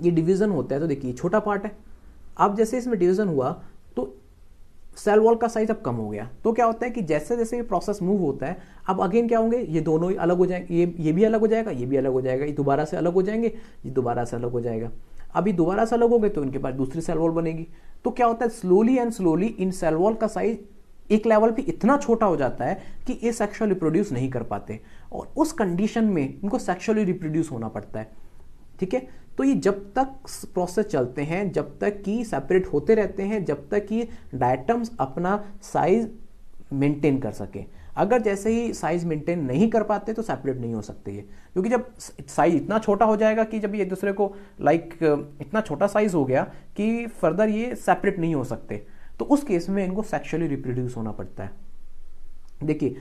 ये डिवीज़न होता है तो देखिए छोटा पार्ट है। अब जैसे इसमें डिवीज़न हुआ तो सेल वॉल का साइज़ अब कम हो गया। तो क्या होता है कि जैसे जैसे ये प्रोसेस मूव होता है, अब अगेन क्या होंगे, ये दोनों ही अलग हो जाएँगे ये ये भी अलग हो जाएगा, ये भी अलग हो जाएगा, ये दोबारा से अलग हो जाएँगे, ये दोबारा से अलग हो जाएगा। अभी दोबारा से अलग हो गए तो इनके पास दूसरी सेल वॉल बनेगी। तो क्या होता है slowly and slowly in cell wall का साइज़ एक लेवल पे इतना छोटा हो जाता है कि ये सेक्सुअली रिप्रोड्यूस नहीं कर पाते। और उस कंडीशन में इनको सेक्शुअली रिप्रोड्यूस होना पड़ता है। ठीक है? तो ये जब तक प्रोसेस चलते हैं, जब तक कि सेपरेट होते रहते हैं, जब तक कि डायटम्स अपना साइज़ मेंटेन कर सके। अगर जैसे ही साइज़ मेंटेन नहीं कर पाते तो सेपरेट नहीं हो सकते ये। क्योंकि जब साइज़ इतना छोटा हो जाएगा कि जब ये दूसरे को लाइक इतना छोटा साइज़ हो गया कि फर्दर ये सेपरेट नहीं हो सकते। तो उस केस में इनको सेक्सुअली रिप्रोड्यूस होना पड़ता है। देखिए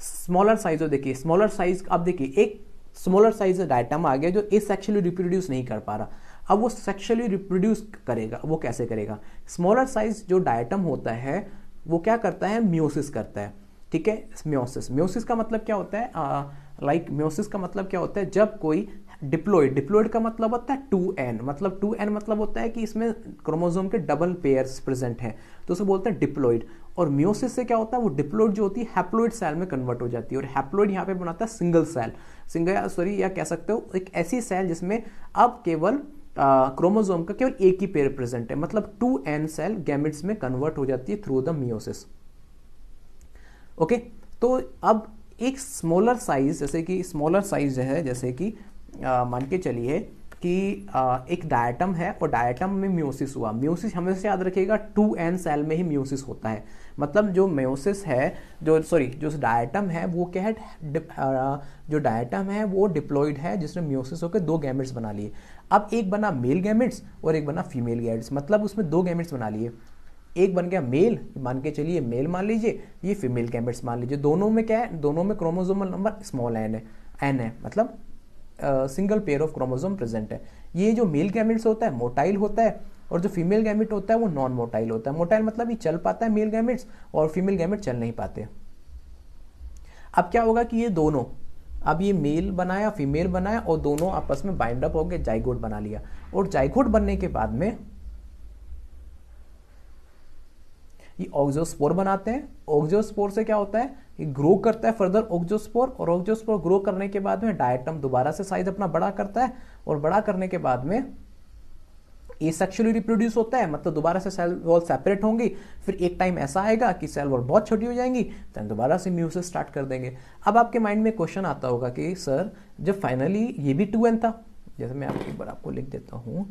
स्मॉलर साइज़ हो, देखिए स्मॉलर साइज़ अब देखिए, एक स्मॉलर साइज़ डायटम आ गया जो ए सेक्सुअली रिप्रोड्यूस नहीं कर पा रहा। अब वो सेक्सुअली रिप्रोड्यूस करेगा, वो कैसे करेगा? स्मॉलर साइज़ जो डायटम होता है, वो क्या करता है? म्योसिस करता है। ठीक है? म्योसिस म्योसिस का मतलब क्या होता है? लाइक म्योसिस का मतलब क्या होता है? जब कोई डिप्लोइड डिप्लोइड का मतलब होता है टू एन. मतलब टू एन मतलब होता है कि इसमें क्रोमोजोम के डबल पेयर्स प्रेजेंट हैं। तो उसे बोलते हैं डिप्लोइड और म्योसिस से क्या होता है? वो डिप्लोइड जो होती है हैप्लोइड सेल में कन्वर्ट हो जाती है। और हैप्लोइड यहाँ पे बनाता है सिंगल सेल सिंगल सॉरी या कह सकते हो, एक ऐसी सेल जिसमें अब केवल क्रोमोजोम का केवल एक ही पेयर प्रेजेंट है। मतलब टू एन सेल गैमिट्स में कन्वर्ट हो जाती है थ्रू द मियोसिस ओके तो अब एक स्मॉलर साइज़ जैसे कि स्मॉलर साइज़ है, जैसे कि मान के चलिए कि एक डायटम है और डायटम में म्योसिस हुआ। म्योसिस हमेशा याद रखिएगा टू एन सेल में ही म्योसिस होता है। मतलब जो म्योसिस है, जो सॉरी जो डायटम है, वो क्या है जो डायटम है, वो डिप्लॉइड है, जिसने म्योसिस होकर दो गैमेट्स बना लिए। अब एक बना मेल गैमेट्स और एक बना फीमेल गैमेट्स मतलब उसमें दो गैमेट्स बना लिए। एक बन गया मेल मान के चलिए मेल मान लीजिए, ये फीमेल गैमेट्स मान लीजिए। दोनों में क्या है, दोनों में क्रोमोजोमल नंबर स्मॉल एन है एन है। मतलब single pair of chromosome present है। ये जो मेल गैमिट्स होता है मोटाइल होता है, और जो फीमेल गैमिट होता है, वो नॉन मोटाइल होता है। मोटाइल मतलब ये चल पाता है मेल गैमिट्स और फीमेल गैमिट चल नहीं पाते। अब क्या होगा कि ये दोनों, अब ये मेल बनाया फीमेल बनाया, और दोनों आपस में बाइंड अप हो गए जाइगोट बना लिया। और जाइगोट बनने के बाद में ये ऑक्जोस्पोर बनाते हैं। ऑक्जोस्पोर से क्या होता है? ग्रो करता है फर्दर ऑक्जोस्पोर और ऑक्जोस्पोर ग्रो करने के बाद में डायटम दोबारा से साइज़ अपना बड़ा करता है और बड़ा करने के बाद में ये सेक्सुअली रिप्रोड्यूस होता है मतलब दोबारा से सेल वॉल सेपरेट होंगी, फिर एक टाइम ऐसा आएगा कि सेल वॉल बहुत छोटी हो जाएँगी तो दोबारा से म्यूसिस स्टार्ट कर देंगे। अब आपके माइंड में क्वेश्चन आता होगा कि, सर, जब फाइनली ये भी टू एन था, जैसे मैं आपको एक बार आपको लिख देता हूँ।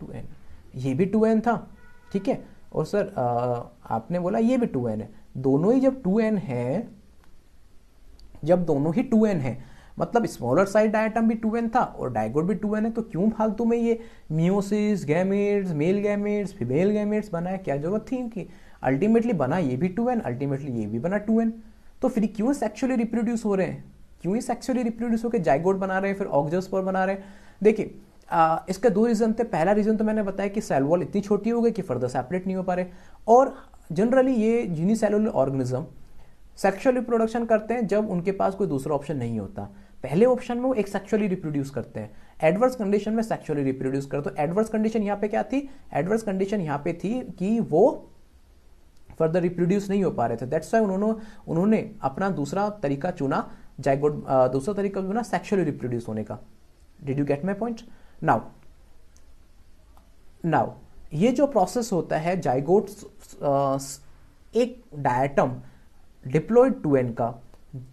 टू एन ये भी टू एन था ठीक है? और सर आ, आपने बोला ये भी टू एन है। दोनों ही जब टू एन है जब दोनों ही टू एन है मतलब स्मॉलर साइज़ डायटम भी टू एन था और डायगोट भी टू एन है तो क्यों फालतू में ये meiosis gametes male gametes female gametes बनाया क्या ज़रूरत थी इनकी? अल्टीमेटली बना ये भी टू एन अल्टीमेटली ये भी बना टू एन। तो फिर क्यों सेक्चुअली रिप्रोड्यूस हो रहे हैं? क्यों ही सेक्चुअली रिप्रोड्यूस होकर जाइगोट बना रहे हैं फिर ऑक्जस पर बना रहे हैं? देखिए इसके दो रीजन थे। पहला रीजन तो मैंने बताया कि सेल वॉल इतनी छोटी हो गई कि फर्दर सेपरेट नहीं हो पा रहे। और जनरली ये यूनिसेलुलर ऑर्गेनिज्म सेक्सुअल रिप्रोडक्शन करते हैं जब उनके पास कोई दूसरा ऑप्शन नहीं होता। पहले ऑप्शन में वो एक सेक्सुअली रिप्रोड्यूस करते हैं। एडवर्स कंडीशन में सेक्सुअली रिप्रोड्यूस करते तो एडवर्स कंडीशन यहाँ पे क्या थी? एडवर्स कंडीशन यहाँ पे थी कि वो फर्दर रिप्रोड्यूस नहीं हो पा रहे थे। दैट्स वाई उन्होंने उन्होंने अपना दूसरा तरीका चुना जाइगोड दूसरा तरीका चुना सेक्सुअली रिप्रोड्यूस होने का। Did you get my point now now ये जो प्रोसेस होता है जाइगोट एक डायटम डिप्लॉयड टू एन का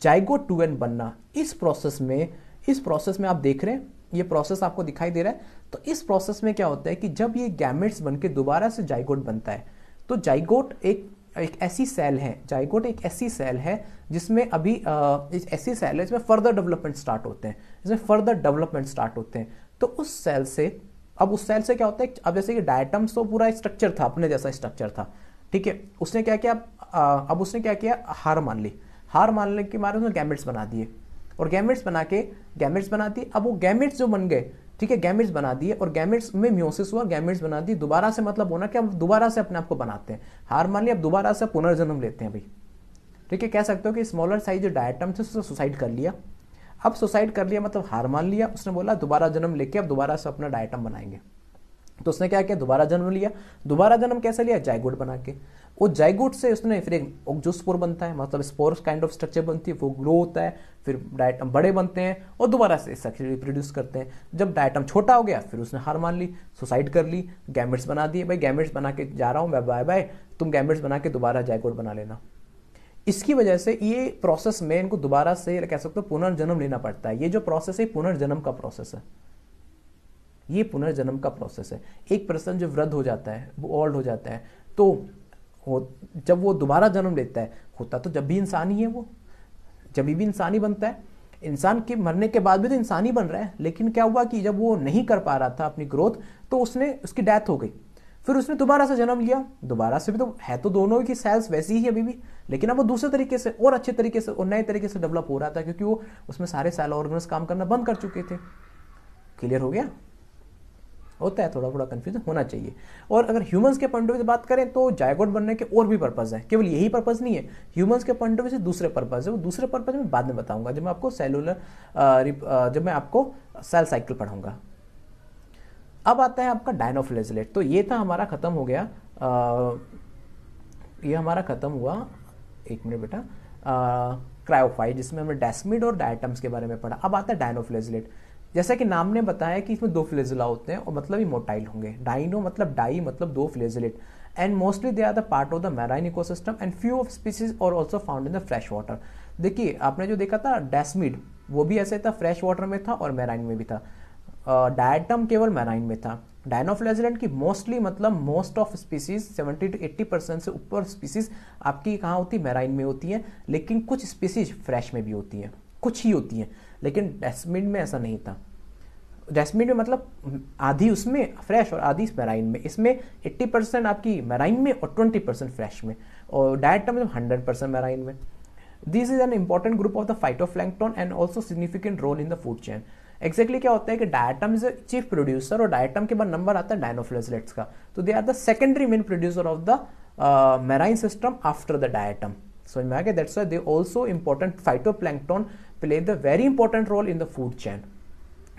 जाइगोट टू एन बनना, इस प्रोसेस में, इस प्रोसेस में आप देख रहे हैं, ये प्रोसेस आपको दिखाई दे रहा है तो इस प्रोसेस में क्या होता है कि जब ये गैमेट्स बन के दोबारा से जाइगोट बनता है तो जाइगोट एक एक ऐसी सेल है जाइगोट एक ऐसी सेल है, जिसमें अभी एक ऐसी सेल है जिसमें फर्दर डेवलपमेंट स्टार्ट होते हैं, जिसमें फर्दर डेवलपमेंट स्टार्ट होते हैं। तो उस सेल से, अब उस सेल से क्या होता है अब जैसे कि डायटम्स तो पूरा स्ट्रक्चर था, अपने जैसा स्ट्रक्चर था, ठीक है? उसने क्या किया? अब उसने क्या किया? हार मान ली। हार मानने के मारे उसने गैमेट्स बना दिए। और गैमेट्स बना के गैमेट्स बना दिए। अब वो गैमेट्स जो बन गए, ठीक है गैमेट्स बना दिए और गैमेट्स में म्योसिस हुआ गैमेट्स बना दिए। दोबारा से मतलब होना कि हम दोबारा से अपने आप को बनाते हैं। हार मान लिया अब दोबारा से पुनर्जन्म लेते हैं भाई। ठीक है, कह सकते हो कि स्मॉलर साइज़ जो डायटम थे, उसने सुसाइड कर लिया। अब सुसाइड कर लिया मतलब हार मान लिया, उसने बोला, दोबारा जन्म लेके अब दोबारा से अपना डायटम बनाएँगे। तो उसने क्या किया, दोबारा जन्म लिया। दोबारा जन्म कैसे लिया? जाइगोड बना के। वो जाइगोट से उसने फिर एक जो स्पोर बनता है मतलब स्पोर काइंड ऑफ़ स्ट्रक्चर बनती है, वो ग्रो होता है, फिर डायटम बड़े बनते हैं और दोबारा से रिप्रोड्यूस करते हैं। जब डायटम छोटा हो गया, फिर उसने हार मान ली सुसाइड कर ली गैमेट्स बना दिए। भाई गैमेट्स बना के जा रहा हूँ, मैं बाय बाय तुम गैमेट्स बना के दोबारा जाइगोट बना लेना। इसकी वजह से ये प्रोसेस में इनको दोबारा से कह सकते हो पुनर्जन्म लेना पड़ता है। ये जो प्रोसेस है पुनर्जन्म का प्रोसेस है। ये पुनर्जन्म का प्रोसेस है। एक पर्सन जो वृद्ध हो जाता है, वो ओल्ड हो जाता है तो हो जब वो दोबारा जन्म लेता है, होता तो जब भी इंसान ही है वो। जब भी इंसान ही बनता है। इंसान के मरने के बाद भी तो इंसान ही बन रहा है। लेकिन क्या हुआ कि जब वो नहीं कर पा रहा था अपनी ग्रोथ तो उसने, उसकी डेथ हो गई। फिर उसने दोबारा से जन्म लिया। दोबारा से भी तो है तो दोनों की सेल्स वैसी ही अभी भी। लेकिन अब वो दूसरे तरीके से और अच्छे तरीके से और नए तरीके से डेवलप हो रहा था क्योंकि वो उसमें सारे सेल ऑर्गन्स काम करना बंद कर चुके थे। क्लियर हो गया? होता है थोड़ा थोड़ा कन्फ्यूज़न होना चाहिए। और अगर ह्यूमंस के पॉइंट ऑफ़ व्यू से बात करें तो जायगोट बनने के और भी पर्पज है। केवल यही पर्पज नहीं है। ह्यूमंस के पॉइंट ऑफ़ व्यू से दूसरे पर्पज है। वो दूसरे पर्पज में बाद में बताऊँगा। जब मैं आपको सेलुलर जब मैं आपको सेल साइकिल पढ़ाऊँगा। अब आता है आपका डायनोफ्लेजलेट तो ये था हमारा खत्म हो गया। आ, ये हमारा खत्म हुआ एक मिनट बेटा क्रायोफाइट, जिसमें हमने डेस्मिड और डायटम्स के बारे में पढ़ा। अब आता है डायनोफ्लेजलेट। जैसा कि नाम ने बताया कि इसमें दो फ्लेजिला होते हैं और मतलब ही मोटाइल होंगे। डाइनो मतलब डाई मतलब दो flagellate. And mostly they are the part of the marine ecosystem and few of species are also found in the fresh water देखिए, आपने जो देखा था, डेस्मिड, वो भी ऐसे था फ्रेश वाटर में था और मैराइन में भी था। डायटम केवल मैराइन में था। डायनोफ्लेजिलेंट की मोस्टली मतलब most of species 70 to 80 percent से ऊपर स्पीसीज आपकी कहाँ होती है? मैराइन में होती हैं, लेकिन कुछ स्पीसीज फ्रेश में भी होती हैं, कुछ ही होती हैं, लेकिन डेस्मिड में ऐसा नहीं था। डेस्मिड में मतलब आधी उसमें फ्रेश और आधी मैराइन में। इसमें 80 परसेंट आपकी मैराइन में और 20 परसेंट फ्रेश में। और डायट मतलब हंड्रेड परसेंट मैराइन में। This is an important group of the phytoplankton and also significant role in the food chain exactly क्या होता है कि डायटम इज़ चीफ प्रोड्यूसर और डायटम के बाद नंबर आता है डायनोफ्लेजलेट्स का। तो they are the secondary main producer of the marine system after the diatom समझ में आ that's they also important phytoplankton play the very important role in the food chain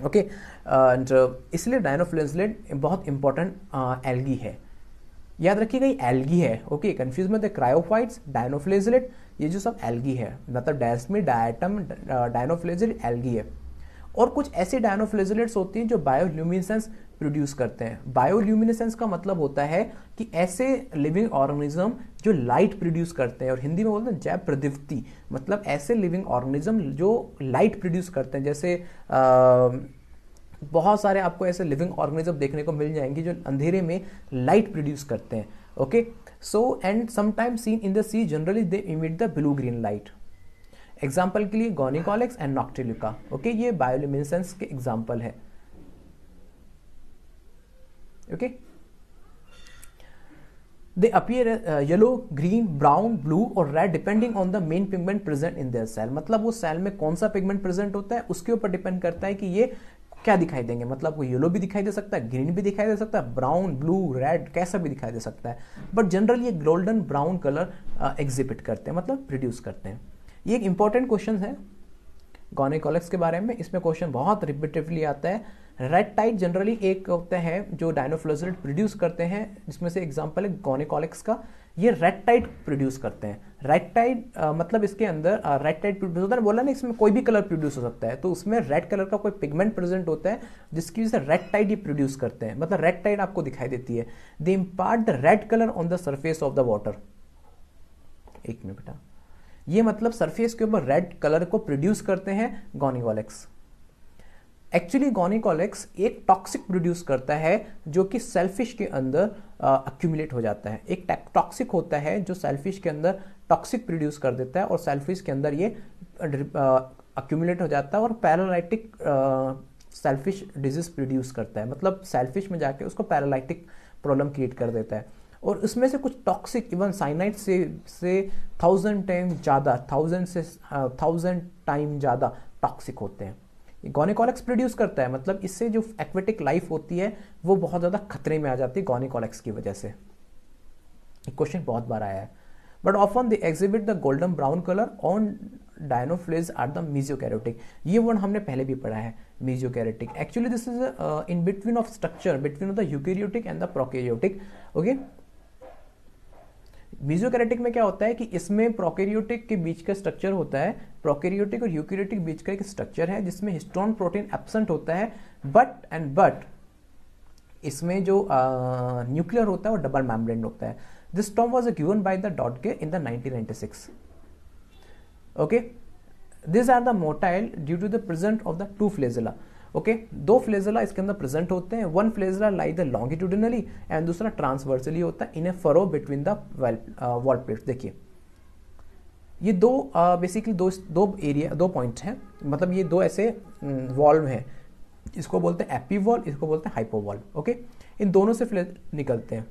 okay and इसलिए dinoflagellate बहुत important algae है। याद रखिएगा algae है okay confuse में chrysophytes dinoflagellate ये जो सब एल्गी है मतलब डैसमी डायटम डायनोफ्लेजलेट एल्गी है। और कुछ ऐसे डायनोफ्लेजलेट्स होती हैं जो बायोल्यूमिनेसेंस प्रोड्यूस करते हैं। बायोल्यूमिनेसेंस का मतलब होता है कि ऐसे लिविंग ऑर्गेनिज्म जो लाइट प्रोड्यूस करते हैं और हिंदी में बोलते हैं जैव प्रदीप्ति। मतलब ऐसे लिविंग ऑर्गेनिज्म जो लाइट प्रोड्यूस करते हैं। जैसे आ, बहुत सारे आपको ऐसे लिविंग ऑर्गेनिज्म देखने को मिल जाएँगे जो अंधेरे में लाइट प्रोड्यूस करते हैं। Okay? So and sometime seen in the sea generally they emit the blue green light. Example के लिए गोनिकॉलिक्स एंड नॉक्टिलिका ओके ये बायोलिमिनेसेंस के एग्ज़ाम्पल है. Okay they appear yellow green brown blue और red depending on the main pigment present in their cell मतलब वो cell में कौन सा पिगमेंट प्रेजेंट होता है, उसके ऊपर डिपेंड करता है कि ये क्या दिखाई देंगे. मतलब वो येलो भी दिखाई दे सकता है ग्रीन भी दिखाई दे सकता है ब्राउन ब्लू रेड कैसा भी दिखाई दे सकता है. बट जनरल ये गोल्डन ब्राउन कलर एग्जिबिट करते हैं मतलब प्रोड्यूस करते हैं. ये एक इंपॉर्टेंट क्वेश्चन है। गॉनिकोलेक्स के बारे में इसमें क्वेश्चन बहुत रिपीटिवली आता है। रेड टाइट जनरली एक होता है जो डायनोफ्लोजरेट प्रोड्यूस करते हैं, जिसमें से एग्ज़ाम्पल है गोनिकोलेक्स का। ये रेड टाइट प्रोड्यूस करते हैं। रेड टाइट मतलब इसके अंदर रेड टाइट प्रोड्यूस होता है बोला ना इसमें कोई भी कलर प्रोड्यूस हो सकता है। तो उसमें रेड कलर का कोई पिगमेंट प्रेजेंट होता है, जिसकी वजह से रेड टाइट ये प्रोड्यूस करते हैं। मतलब रेड टाइट आपको दिखाई देती है। They impart the red colour on the surface of the water एक मिनट बेटा। ये मतलब सरफेस के ऊपर रेड कलर को प्रोड्यूस करते हैं गोनिकोलेक्स एक्चुअली गोनिकोलेक्स एक टॉक्सिक प्रोड्यूस करता है जो कि सेल्फिश के अंदर अक्यूमुलेट हो जाता है। एक टॉक्सिक होता है जो सेल्फिश के अंदर टॉक्सिक प्रोड्यूस कर देता है और सेल्फिश के अंदर ये अक्यूमुलेट हो जाता है और पैरालाइटिक सेल्फिश डिज़ीज़ प्रोड्यूस करता है। मतलब सेल्फिश में जाके उसको पैरालाइटिक प्रॉब्लम क्रिएट कर देता है। और उसमें से कुछ टॉक्सिक इवन साइनाइड से से थाउज़ेंड टाइम ज़्यादा थाउज़ेंड से थाउज़ेंड टाइम ज़्यादा टॉक्सिक होते हैं। गोनिकोलेक्स प्रोड्यूस करता है मतलब इससे जो एक्वेटिक लाइफ होती है, वो बहुत ज़्यादा खतरे में आ जाती है गोनिकोलेक्स की वजह से। क्वेश्चन बहुत बार आया है। But often they exhibit the golden brown colour on dinoflagellates are the mesokaryotic ये वर्ड हमने पहले भी पढ़ा है mesokaryotic actually this is in between of structure between of the eukaryotic and the prokaryotic okay mesokaryotic में क्या होता है कि इसमें प्रोकेरियोटिक के बीच का स्ट्रक्चर होता है प्रोकेरियोटिक और यूकेरियोटिक बीच का एक स्ट्रक्चर है, जिसमें हिस्टोन प्रोटीन एबसेंट होता है बट एंड बट इसमें जो न्यूक्लियर होता है वो डबल मैम्ब्रेन होता है। This term was given by the Dodge के in the 1996 okay this are the motile due to the present of the two flagella okay okay? दो फ्लेजला इसके अंदर प्रेजेंट होते हैं. One flagella lie the longitudinally and दूसरा transversely होता है. In a furrow between the wall plate देखिए. ये दो बेसिकली uh, दो दो एरिया दो पॉइंट हैं. मतलब ये दो ऐसे वॉल्व हैं. इसको बोलते हैं एपी वॉल्व इसको बोलते हैं हाइपो वॉल्व ओके इन दोनों से फ्लेज निकलते हैं.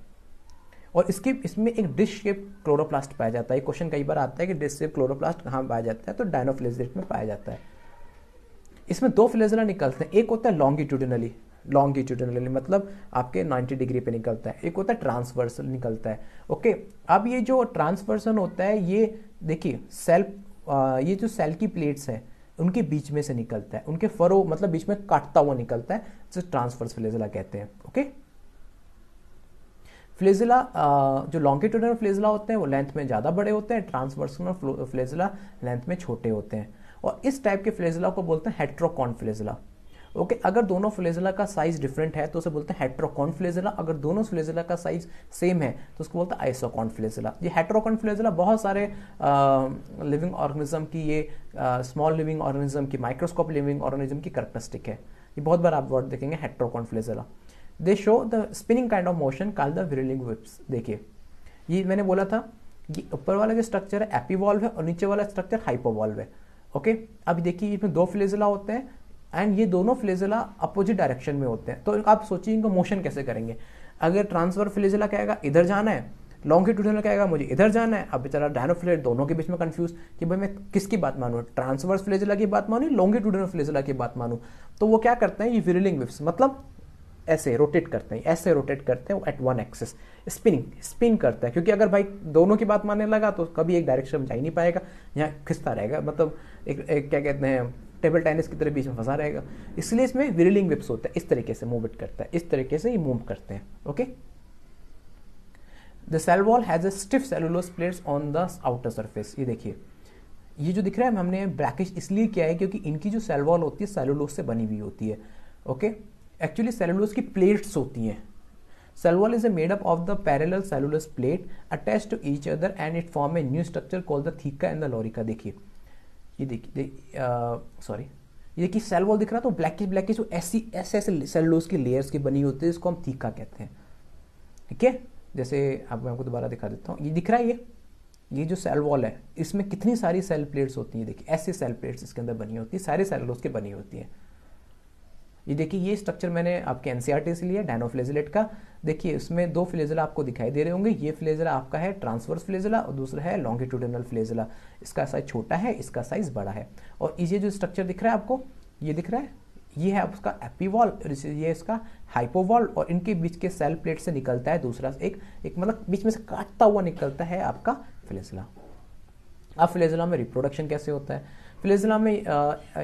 और इसके इसमें एक डिश शेप क्लोरोप्लास्ट पाया जाता है. क्वेश्चन कई बार आता है कि डिश शेप क्लोरोप्लास्ट कहाँ पाया जाता है? तो डायनोफ्लेजेट में पाया जाता है. इसमें दो फ्लेजरा निकलते हैं। एक होता है लॉन्गिट्यूडिनली लॉन्गिट्यूडिनली मतलब आपके 90 डिग्री पे निकलता है। एक होता है ट्रांसवर्सल निकलता है। ओके अब ये जो ट्रांसवर्सन होता है, ये देखिए सेल ये जो सेल की प्लेट्स हैं, उनके बीच में से निकलता है। उनके फरो मतलब बीच में काटता हुआ निकलता है, जिसे ट्रांसवर्स फ्लेजिला कहते हैं। ओके फ्लेजिला जो लॉन्गिट्यूडनल फ्लेजिला होते हैं, वो लेंथ में ज़्यादा बड़े होते हैं ट्रांसवर्सनल फ्लेजिला लेंथ में छोटे होते हैं। और इस टाइप के फ्लेजिला को बोलते हैं हेट्रोकॉन फ्लेजिला ओके okay, अगर दोनों फ्लेजिला का साइज़ डिफरेंट है तो उसे बोलते हैं हेट्रोकॉन फ्लेजिला अगर दोनों फ्लेजिला का साइज़ सेम है तो उसको बोलते हैं आइसोकॉन फ्लेजिला ये हेट्रोकॉन फ्लेजिला बहुत सारे लिविंग ऑर्गेनिज्म की ये स्मॉल लिविंग ऑर्गेनिज्म की माइक्रोस्कोप लिविंग ऑर्गेनिज्म की करेक्टरिस्टिक है। ये बहुत बार आप वर्ड देखेंगे heterokont flagella they show the spinning kind of motion call the whirling whips देखिए ये मैंने बोला था ये ऊपर वाला जो स्ट्रक्चर है एपीवॉल्व है और नीचे वाला स्ट्रक्चर हाइपोवॉल्व है। ओके अब देखिए, इसमें दो फ्लेजिला होते हैं एंड ये दोनों फ्लेजिला अपोजिट डायरेक्शन में होते हैं। तो आप सोचिए, इनका मोशन कैसे करेंगे? अगर ट्रांसफ़र फ्लेजिला कहेगा इधर जाना है। लॉन्गिट्यूडनल कहेगा मुझे इधर जाना है। अब बेचारा डायनोफ्लेट दोनों के बीच में कंफ्यूज कि भाई मैं किसकी बात मानूँ? ट्रांसवर्स फ्लेजिला की बात मानूँ लॉन्गिट्यूडनल फ्लेजिला की बात मानूँ? तो वो क्या करते हैं? ये विरलिंग विप्स मतलब ऐसे रोटेट करते हैं ऐसे रोटेट करते हैं at one axis spinning spin करता है क्योंकि अगर भाई दोनों की बात मानने लगा तो कभी एक डायरेक्शन में जा ही नहीं पाएगा यहाँ खिंचता रहेगा मतलब एक, एक क्या कहते हैं टेबल टेनिस की तरह बीच में फंसा रहेगा। इसलिए इसमें विरलिंग विप्स होता है इस तरीके से मूव इट करता है इस तरीके से ये मूव करते हैं okay the cell wall has a stiff cellulose plates on the outer surface ये देखिए। ये जो दिख रहा है हमने ब्लैकिश इसलिए किया है क्योंकि इनकी जो सेल वॉल होती है सेलुलोस से बनी हुई होती है ओके एक्चुअली सेलुलोस की प्लेट्स होती हैं। Cell wall is made up of the parallel cellulose plate attached to each other and it form a new structure called the theca and the lorica. देखिए, ये देखिए सॉरी ये देखिए cell wall दिख रहा तो ब्लैकिश ब्लैकिश ऐसी, ऐसे ऐसे सेलुलोज की लेयर्स की बनी होती है इसको हम थीका कहते हैं। ठीक है? जैसे अब मैं आपको दोबारा दिखा देता हूँ। ये दिख रहा है ये? ये जो सेल वॉल है, इसमें कितनी सारी सेल प्लेट्स होती हैं? देखिए, ऐसी सेल प्लेट्स इसके अंदर बनी होती है, सारे सेलुलोज की बनी होती हैं। ये देखिए, ये स्ट्रक्चर मैंने आपके एनसीआरटी से लिया डायनोफ्लेजिलेट का। देखिए, इसमें दो फ्लेजिला आपको दिखाई दे रहे होंगे। ये फ्लेजिला आपका है ट्रांसवर्स फ्लेजिला और दूसरा है लॉन्गिट्यूडिनल फ्लेजिला इसका साइज़ छोटा है, इसका साइज़ बड़ा है। और ये जो स्ट्रक्चर दिख रहा है आपको, ये दिख रहा है? ये है उसका एपीवॉल ये इसका हाइपोवॉल और इनके बीच के सेल प्लेट से निकलता है दूसरा एक एक मतलब बीच में से काटता हुआ निकलता है आपका फ्लेजिला अब फ्लेजिला में रिप्रोडक्शन कैसे होता है? फ्लेजिला में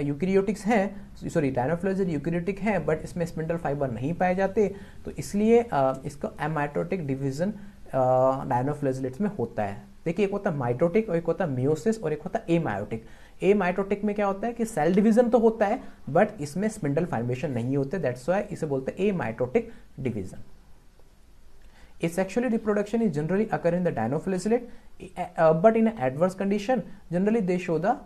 यूक्रियोटिक्स हैं सॉरी डायनोफ्लेजर यूक्रियोटिक है बट इसमें स्पिंडल फाइबर नहीं पाए जाते तो इसलिए इसका एमाइटोटिक डिवीज़न डायनोफ्लेजलेट्स में होता है। देखिए एक होता है माइटोटिक और एक होता है मियोसिस और एक होता है एमायोटिक ए माइटोटिक में क्या होता है कि सेल डिवीज़न तो होता है बट इसमें स्पिंडल फॉर्मेशन नहीं होते दैट्स वाई इसे बोलते हैं a mitotic division reproduction is generally occur in the dinoflagellate, uh, but in an adverse condition, generally they show the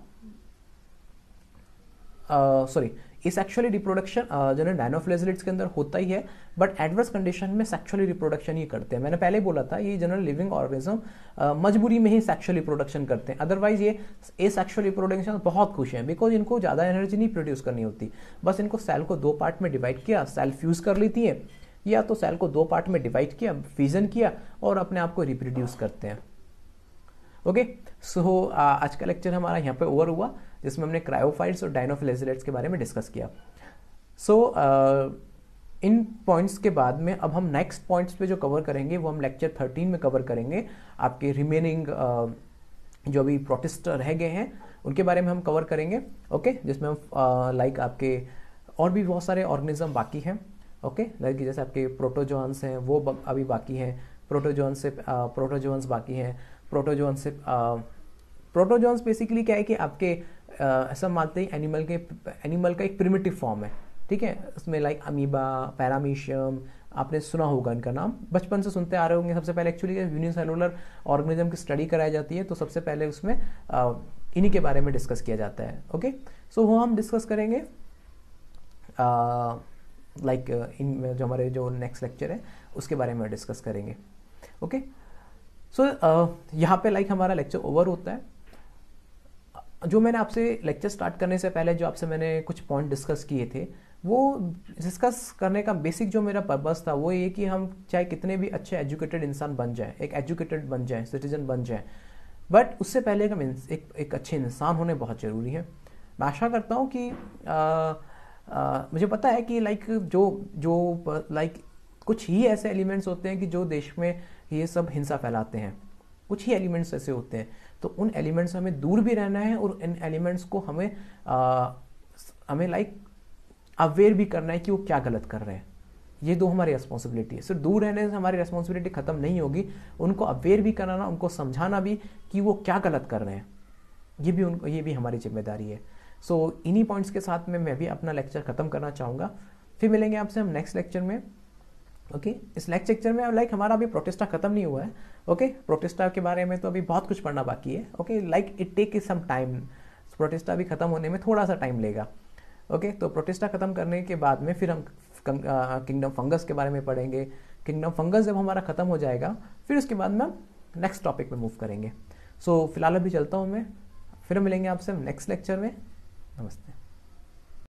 sorry इस एक्चुअली रिप्रोडक्शन जनरल डायनोफ्लेजिलेट्स के अंदर होता ही है बट एडवर्स कंडीशन में सेक्चुअली रिप्रोडक्शन ही करते हैं। मैंने पहले बोला था, ये जनरल लिविंग ऑर्गेनिज्म मजबूरी में ही सेक्चुअल रिप्रोडक्शन करते हैं। अदरवाइज़ ये ए सेक्चुअल रिप्रोडक्शन बहुत खुश हैं बिकॉज़ इनको ज़्यादा एनर्जी नहीं प्रोड्यूस करनी होती। बस इनको सेल को दो पार्ट में डिवाइड किया सेल फ्यूज कर लेती है, या तो सेल को दो पार्ट में डिवाइड किया फ्यूजन किया, और अपने आप को रिप्रोड्यूस करते हैं। ओके सो आज का लेक्चर हमारा यहाँ पे ओवर हुआ। जिसमें हमने क्रायोफाइट्स और डायनोफ्लेजिलेट्स के बारे में डिस्कस किया सो so, uh, इन पॉइंट्स के बाद में अब हम नेक्स्ट पॉइंट्स पे जो कवर करेंगे वो हम लेक्चर थर्टीन में कवर करेंगे आपके रिमेनिंग uh, जो अभी प्रोटेस्ट रह गए हैं उनके बारे में हम कवर करेंगे ओके? जिसमें हम लाइक uh, आपके और भी बहुत सारे ऑर्गेनिज्म बाकी हैं ओके? लाइक जैसे आपके प्रोटोजोन्स हैं वो अभी बाकी हैं प्रोटोजोन से प्रोटोजोन्स बाकी हैं प्रोटोजोन से प्रोटोजोन्स बेसिकली क्या है कि आपके ऐसा मानते हैं एनिमल के एनिमल का एक प्रिमिटिव फॉर्म है। ठीक है? उसमें लाइक अमीबा पैरामीशियम आपने सुना होगा इनका नाम। बचपन से सुनते आ रहे होंगे। सबसे पहले एक्चुअली यूनिसेलुलर ऑर्गेनिज्म की स्टडी कराई जाती है तो सबसे पहले उसमें इन्हीं के बारे में डिस्कस किया जाता है। ओके सो वो हम डिस्कस करेंगे लाइक इन, जो हमारे जो नेक्स्ट लेक्चर है, उसके बारे में डिस्कस करेंगे। ओके सो यहाँ पे लाइक हमारा लेक्चर ओवर होता है। जो मैंने आपसे लेक्चर स्टार्ट करने से पहले जो आपसे मैंने कुछ पॉइंट डिस्कस किए थे वो डिस्कस करने का बेसिक जो मेरा पर्पज़ था वो ये कि हम चाहे कितने भी अच्छे एजुकेटेड इंसान बन जाए एक एजुकेटेड बन जाए सिटीजन बन जाए बट उससे पहले हम एक एक अच्छे इंसान होने बहुत ज़रूरी है। मैं आशा करता हूँ कि आ, आ, मुझे पता है कि लाइक जो जो लाइक कुछ ही ऐसे एलिमेंट्स होते हैं कि जो देश में ये सब हिंसा फैलाते हैं। कुछ ही एलिमेंट्स ऐसे होते हैं। तो उन एलिमेंट्स हमें दूर भी रहना है और इन एलिमेंट्स को हमें आ, हमें लाइक अवेयर भी करना है कि वो क्या गलत कर रहे हैं। ये दो हमारी रेस्पॉन्सिबिलिटी है। सिर्फ़ दूर रहने से हमारी रेस्पॉन्सिबिलिटी खत्म नहीं होगी। उनको अवेयर भी कराना उनको समझाना भी कि वो क्या गलत कर रहे हैं। ये भी उनको ये भी हमारी ज़िम्मेदारी है। सो so, इन्हीं पॉइंट्स के साथ में मैं भी अपना लेक्चर ख़त्म करना चाहूँगा। फिर मिलेंगे आपसे हम नेक्स्ट लेक्चर में। Okay okay? इस लेक्चर में लाइक हमारा अभी प्रोटेस्टा खत्म नहीं हुआ है। ओके? प्रोटेस्टा के बारे में तो अभी बहुत कुछ पढ़ना बाकी है। Okay like it takes some time Protista भी खत्म होने में थोड़ा सा टाइम लेगा। Okay okay? तो प्रोटेस्टा खत्म करने के बाद में फिर हम किंगडम फंगस के बारे में पढ़ेंगे। किंगडम फंगस जब हमारा खत्म हो जाएगा फिर उसके बाद में हम नेक्स्ट टॉपिक पे मूव करेंगे। सो so, फ़िलहाल अभी चलता हूँ मैं। फिर मिलेंगे आपसे नेक्स्ट लेक्चर में। नमस्ते।